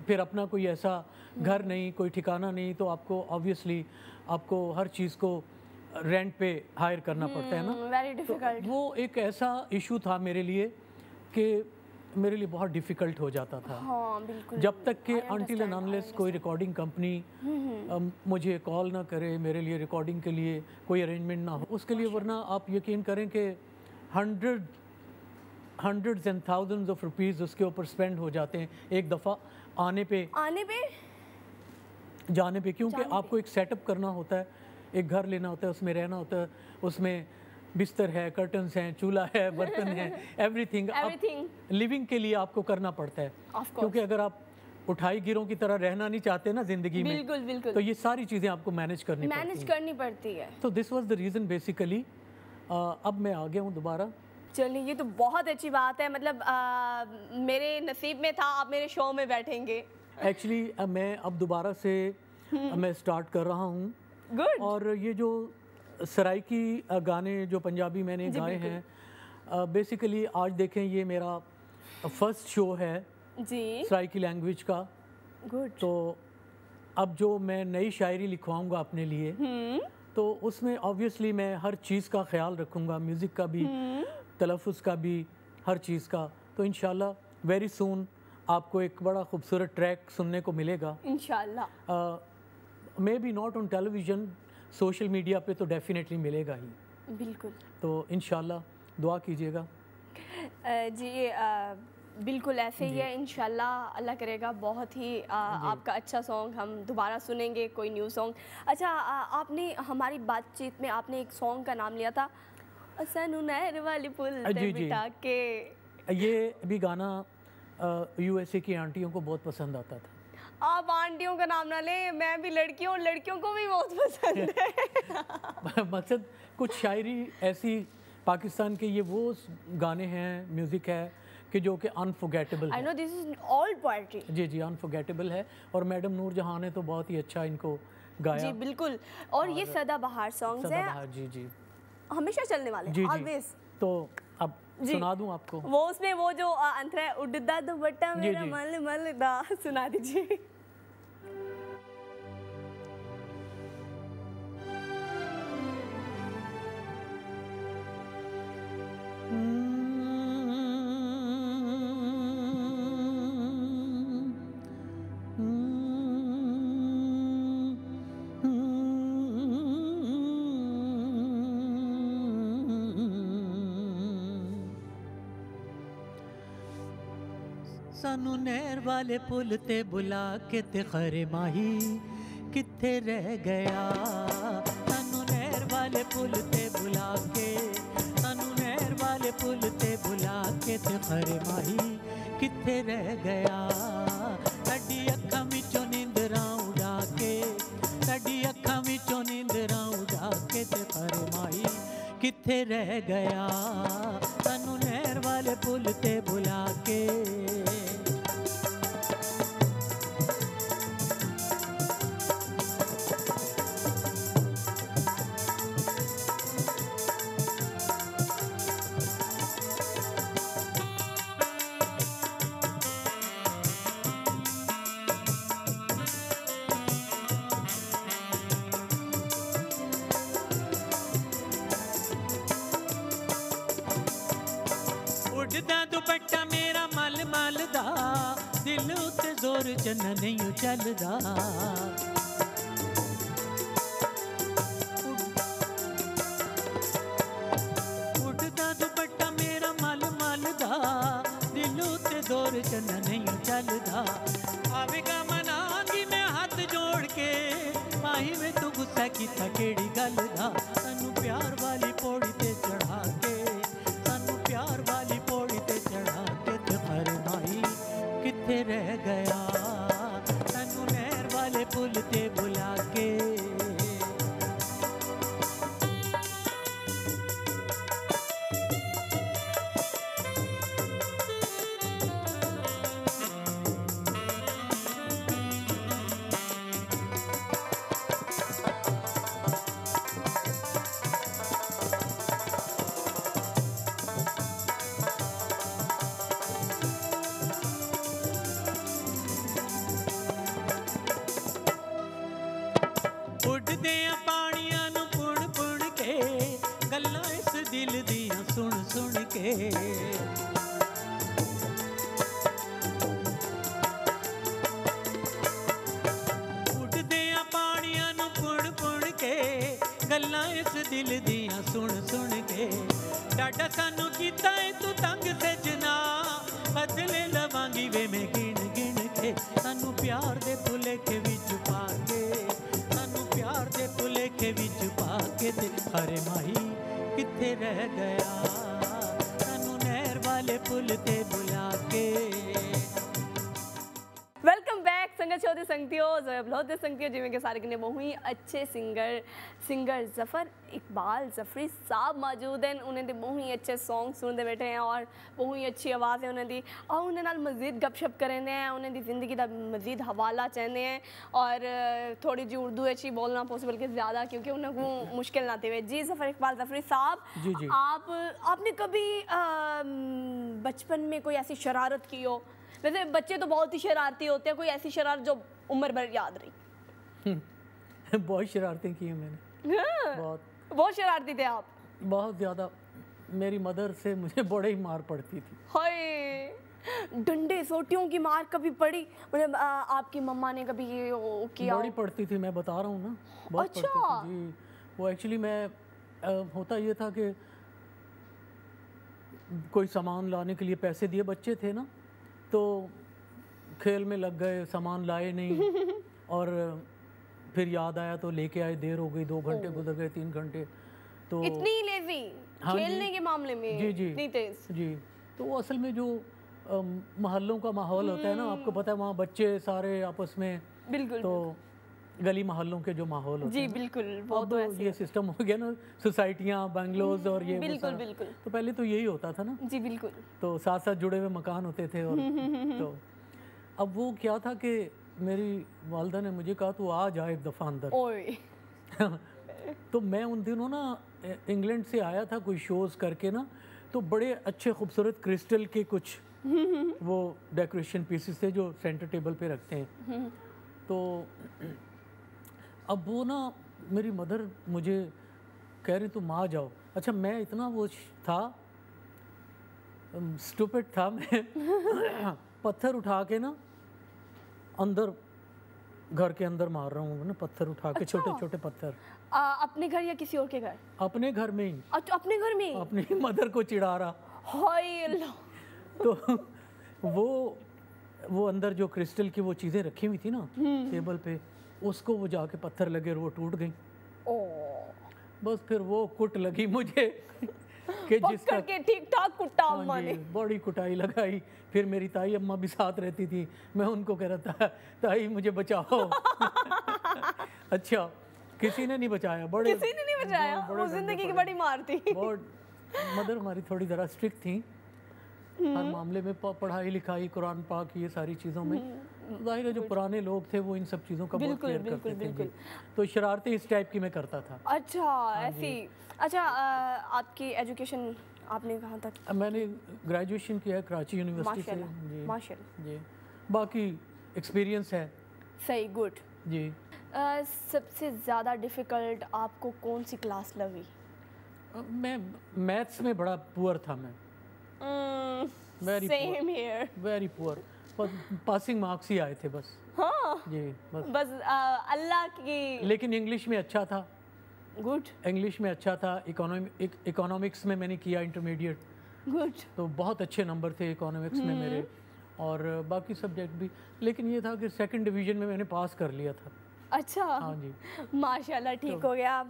S2: फिर अपना कोई ऐसा घर नहीं कोई ठिकाना नहीं तो आपको ऑब्वियसली आपको हर चीज़ को रेंट पे हायर करना hmm, पड़ता है ना?
S1: वेरी
S2: तो
S1: डिफ़िकल्ट
S2: वो एक ऐसा इशू था मेरे लिए कि मेरे लिए बहुत डिफ़िकल्ट हो जाता था।
S1: हाँ बिल्कुल।
S2: जब तक कि अनटिल एंड अनलेस कोई रिकॉर्डिंग कंपनी
S1: हम्म,
S2: मुझे कॉल ना करे मेरे लिए रिकॉर्डिंग के लिए कोई अरेंजमेंट ना हो उसके लिए वरना आप यकीन करें कि hundred hundreds and thousands of rupees उसके ऊपर स्पेंड हो जाते हैं एक दफ़ा आने पे।
S1: आने पे?
S2: जाने पे क्योंकि आपको एक सेटअप करना होता है। एक घर लेना होता है उसमें रहना होता है उसमें बिस्तर है कर्टन्स हैं चूल्हा है बर्तन है एवरीथिंग. लिविंग के लिए आपको करना पड़ता है। क्योंकि अगर आप उठाई गिरों की तरह रहना नहीं चाहते ना ज़िंदगी में
S1: बिल्कुल बिल्कुल.
S2: तो ये सारी चीज़ें आपको मैनेज करनी
S1: मैनेज
S2: पड़ती
S1: करनी पड़ती है।
S2: तो this was the reason basically अब मैं आ गया हूँ दोबारा।
S1: चलिए ये तो बहुत अच्छी बात है मतलब आ, मेरे नसीब में था आप मेरे शो में बैठेंगे।
S2: एक्चुअली मैं अब दोबारा से
S1: हम्म।
S2: मैं स्टार्ट कर रहा हूँ।
S1: गुड
S2: और ये जो सराइकी गाने जो पंजाबी मैंने गाए हैं बेसिकली आज देखें ये मेरा फ़र्स्ट शो है
S1: जी।
S2: सराइकी लैंग्वेज का।
S1: गुड
S2: तो अब जो मैं नई शायरी लिखवाऊँगा अपने लिए
S1: हम्म।
S2: तो उसमें ऑब्वियसली मैं हर चीज़ का ख्याल रखूँगा म्यूज़िक का भी तलफ़ का भी हर चीज़ का। तो इन वेरी सून आपको एक बड़ा खूबसूरत ट्रैक सुनने को मिलेगा।
S1: इंशाल्लाह।
S2: Maybe not on television social media पे तो डेफिनेटली मिलेगा ही।
S1: बिल्कुल।
S2: तो इन दुआ कीजिएगा।
S1: जी अ, बिल्कुल ऐसे ही है इंशाल्लाह अल्लाह करेगा बहुत ही अ, आपका अच्छा सॉन्ग हम दोबारा सुनेंगे कोई न्यू सॉन्ग अच्छा अ, आपने हमारी बातचीत में आपने एक सॉन्ग का नाम लिया था सनु नहर वाली पुल
S2: जी, जी।
S1: के।
S2: ये भी गाना यूएसए की आंटियों को बहुत पसंद आता था।
S1: आप आंटियों का नाम ना लें मैं भी लड़की हूँ लड़कियों को भी बहुत पसंद है।
S2: मकसद कुछ शायरी ऐसी पाकिस्तान के ये वो गाने हैं म्यूज़िक है कि जो कि unforgettable
S1: I know this is all poetry
S2: जी जी अनफॉर्गेटेबल है। और मैडम नूर जहाँ ने तो बहुत ही अच्छा इनको गाया।
S1: जी बिल्कुल। और, और ये सदाबहार सॉन्ग्स है।
S2: सदाबहार जी जी।
S1: हमेशा चलने वाले
S2: जी जी।
S1: ऑलवेज
S2: तो। सुना दूँ आपको?
S1: वो उसमें वो जो अंतरा है उड़दा दुपट्टा
S2: बट्टा
S1: मेरा मल मल दा सुना दीजिए।
S2: वाले पुल ते बुला के ते खरे माही किथे रह गया? तनु नहर वाले पुल ते बुला के, तनु नहर वाले पुल ते बुला के ते खरे माही किथे रह गया? साड़ी अखा विचों नींदरा उड़ा के साड़ी अखा विचों नींदरा उड़ा के ते खरे माही किथे रह गया? तनु नहर वाले पुल ते बुला के ਸਾਨੂੰ ਕੀਤਾ ਏ ਤੂੰ ਤੰਗ ਸਜਣਾ ਬਦਲੇ ਲਵਾਂਗੀ ਵੇ ਮੈਂ ਗਿਣ ਗਿਣ ਕੇ ਸਾਨੂੰ ਪਿਆਰ ਦੇ ਭੁਲੇਖੇ ਵਿੱਚ ਪਾ ਕੇ ਸਾਨੂੰ ਪਿਆਰ ਦੇ ਭੁਲੇਖੇ ਵਿੱਚ ਪਾ ਕੇ ਤੇ ਹਰੇ ਮਾਹੀ ਕਿੱਥੇ ਰਹਿ ਗਿਆ ਸਾਨੂੰ ਨਹਿਰ ਵਾਲੇ ਪੁੱਲ ਤੇ ਬੁਲਾ ਕੇ
S1: वेलकम बैक संगत छोटे संगतियों जोएब लोहते संगतियों जिमें के सारे किन्ने बहुत ही अच्छे सिंगर सिंगर जफ़र इकबाल जफरी साहब मौजूद हैं। उन्हें बहुत ही अच्छे सॉन्ग सुनते बैठे हैं और बहुत ही अच्छी आवाज़ है उन्हें दी और उन्हें मज़ीद गपशप करेंदे हैं। उन्हें ज़िंदगी का मज़ीद हवाला चाहते हैं। और थोड़ी जी उर्दू अच्छी बोलना पॉसिबल के ज़्यादा क्योंकि उन्हें को मुश्किल ना हुए जी जफ़र इकबाल जफरी साहब। आप आपने कभी बचपन में कोई ऐसी शरारत की हो? वैसे बच्चे तो बहुत ही शरारती होते हैं कोई ऐसी शरारत जो उम्र भर याद रही।
S2: बहुत शरारतें की हैं मैंने।
S1: हाँ,
S2: बहुत।
S1: बहुत शरारती थे आप।
S2: बहुत ज़्यादा मेरी मदर से मुझे बड़े ही मार पड़ती थी।
S1: हाय। डंडे सोटियों की मार कभी पड़ी? मतलब आपकी मम्मा ने कभी ये किया?
S2: बड़ी पड़ती थी मैं बता रहा हूँ ना। बहुत पड़ती
S1: अच्छा।
S2: थी जी। वो एक्चुअली मैं अ, होता ये था कि कोई सामान लाने के लिए पैसे दिए बच्चे थे ना। तो खेल में लग गए सामान लाए नहीं। और फिर याद आया तो लेके आए देर हो गई दो घंटे गुजर गए तीन घंटे। तो
S1: इतनी लेजी
S2: हाँ।
S1: खेलने के मामले में
S2: जी जी।
S1: इतनी तेज।
S2: जी। तो वो असल में जो मोहल्लों का माहौल होता है ना आपको पता है वहाँ बच्चे सारे आपस में
S1: बिल्कुल
S2: तो गली मोहल्लों के जो माहौल होते
S1: जी बिल्कुल वो तो ऐसे
S2: ये सिस्टम हो गया ना सोसाइटियाँ बंगलोज और ये
S1: बिल्कुल बिल्कुल।
S2: तो पहले तो यही होता था ना।
S1: जी बिल्कुल।
S2: तो साथ साथ जुड़े हुए मकान होते थे और तो अब वो क्या था कि मेरी वालदा ने मुझे कहा तू आ जा एक दफ़ा अंदर। तो मैं उन दिनों ना इंग्लैंड से आया था कोई शोज़ करके ना तो बड़े अच्छे खूबसूरत क्रिस्टल के कुछ वो डेकोरेशन पीसेस थे जो सेंटर टेबल पे रखते हैं। तो अब वो ना मेरी मदर मुझे कह रही तुम आ जाओ। अच्छा मैं इतना वो था स्टूपिड था मैं पत्थर उठा के ना अंदर घर के अंदर मार रहा हूँ ना पत्थर उठा के छोटे छोटे पत्थर।
S1: आ, अपने घर या किसी और के घर?
S2: अपने घर में ही।
S1: अच्छा अपने घर में
S2: अपनी मदर को चिढ़ा रहा। तो वो वो अंदर जो क्रिस्टल की वो चीज़ें रखी हुई थी ना टेबल पे उसको वो जाके पत्थर लगे और वो टूट गई। बस फिर वो कुट लगी मुझे कि जिसका
S1: करके ठीक ठाक कुट्टा
S2: हाँ
S1: अम्मा ने।
S2: बड़ी कुटाई लगाई। फिर मेरी ताई अम्मा भी साथ रहती थी। मैं उनको कह रहा था ताई मुझे बचाओ। अच्छा किसी ने नहीं बचाया बड़े
S1: किसी ने नहीं बचाया? वो ज़िंदगी की बड़ी मार थी।
S2: बहुत मदर हमारी थोड़ी ज़रा स्ट्रिक्ट थी। हर मामले में पढ़ाई लिखाई कुरान पाक ये सारी चीज़ों में ज़ाहिर है जो पुराने लोग थे वो इन सब चीज़ों का बहुत
S1: बिल्कुल,
S2: केयर
S1: बिल्कुल,
S2: करते थे।
S1: बिल्कुल।
S2: तो शरारतें इस टाइप की मैं करता था।
S1: अच्छा ऐसी। अच्छा आपकी एजुकेशन आपने कहाँ तक
S2: मैंने ग्रेजुएशन किया है कराची यूनिवर्सिटी से। जी जी। बाकी एक्सपीरियंस है।
S1: सही गुड
S2: जी।
S1: सबसे ज़्यादा डिफ़िकल्ट आपको कौन सी क्लास लगी?
S2: मैं मैथ्स में बड़ा पुअर था मैं। Very same
S1: poor. Here
S2: very poor passing marks ही आए थे बस।
S1: हाँ।
S2: जी बस।
S1: बस अल्लाह की
S2: लेकिन इंग्लिश में अच्छा था।
S1: गुड
S2: इंग्लिश में अच्छा था। इकोनॉमी इकोनॉमिक्स में मैंने किया इंटरमीडिएट
S1: गुड
S2: तो बहुत अच्छे नंबर थे इकोनॉमिक्स में मेरे। और बाकी सब्जेक्ट भी। लेकिन ये था कि सेकंड डिवीज़न में मैंने पास कर लिया था।
S1: अच्छा।
S2: हाँ जी।
S1: माशाल्लाह ठीक हो गया।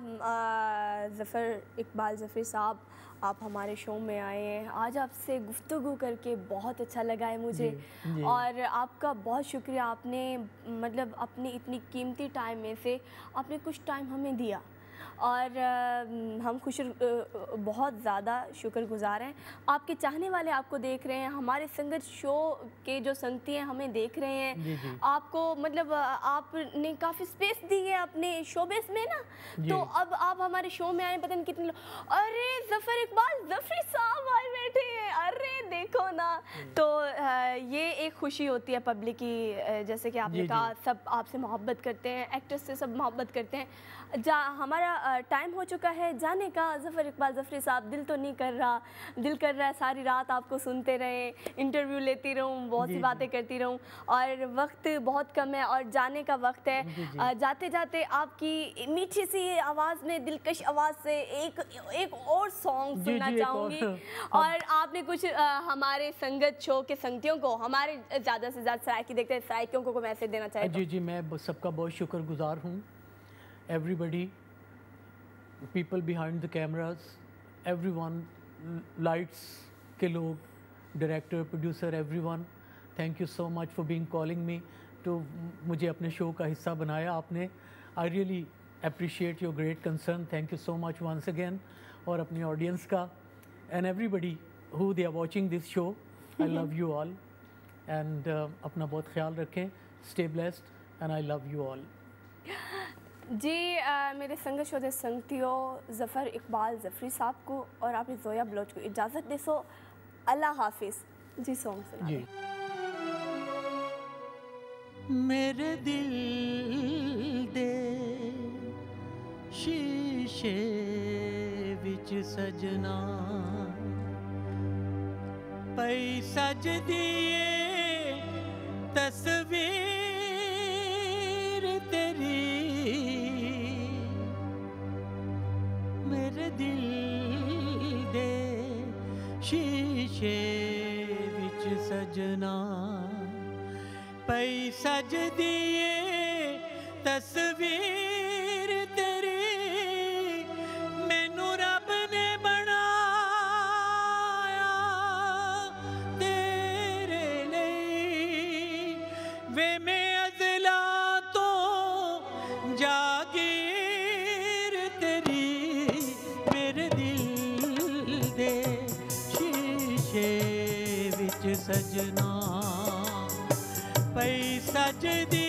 S1: ज़फ़र इकबाल ज़फ़र साहब आप हमारे शो में आए हैं। आज आपसे गुफ्तु करके बहुत अच्छा लगा है मुझे।
S2: जी, जी।
S1: और आपका बहुत शुक्रिया आपने मतलब अपनी इतनी कीमती टाइम में से आपने कुछ टाइम हमें दिया। और हम खुश बहुत ज़्यादा शुक्रगुजार हैं। आपके चाहने वाले आपको देख रहे हैं हमारे संगत शो के जो संगती हैं हमें देख रहे हैं।
S2: जी, जी।
S1: आपको मतलब आपने काफ़ी स्पेस दी है अपने शोबेस में ना। तो अब आप हमारे शो में आए पता नहीं कितने लोग अरे ज़फ़र इकबाल जफरी साहब आए बैठे हैं। अरे देखो ना। तो ये एक खुशी होती है पब्लिक की जैसे कि आपने। कहा सब आपसे मोहब्बत करते हैं एक्ट्रेस से सब मोहब्बत करते हैं। जा हमारा टाइम हो चुका है जाने का। जफ़र इकबाल जफरी साहब दिल तो नहीं कर रहा। दिल कर रहा है सारी रात आपको सुनते रहें इंटरव्यू लेती रहूँ बहुत सी बातें करती रहूँ। और वक्त बहुत कम है और जाने का वक्त है। जाते जाते आपकी मीठी सी आवाज़ में दिलकश आवाज़ से एक एक और सॉन्ग सुनना चाहूँगी। और आपने कुछ हमारे संगत शो के संगतियों को हमारे ज़्यादा से ज़्यादा सरायकी देखते हैं। सरायकियों को मैसेज देना चाहे तो।
S2: जी जी मैं सबका बहुत शुक्रगुजार हूँ। Everybody people behind the cameras everyone lights के लोग director producer everyone thank you so much for being calling me to मुझे अपने शो का हिस्सा बनाया आपने I really appreciate your great concern thank you so much once again और अपनी ऑडियंस का and everybody who they are watching this show I love you all and अपना बहुत ख्याल रखें stay blessed and I love you all
S1: जी अ, मेरे संगत शोधे संगतियों ज़फ़र इकबाल जफरी साहब को और आपने जोया बलोच को इजाज़त दे सो अल्लाह हाफिज़। जी सॉन्ग सुना
S2: जी। मेरे दिल दे शीशे विच सजना पई सज दिए तस्वीर शीशे विच सजना। पई सज दिए सजना पैसा सजदी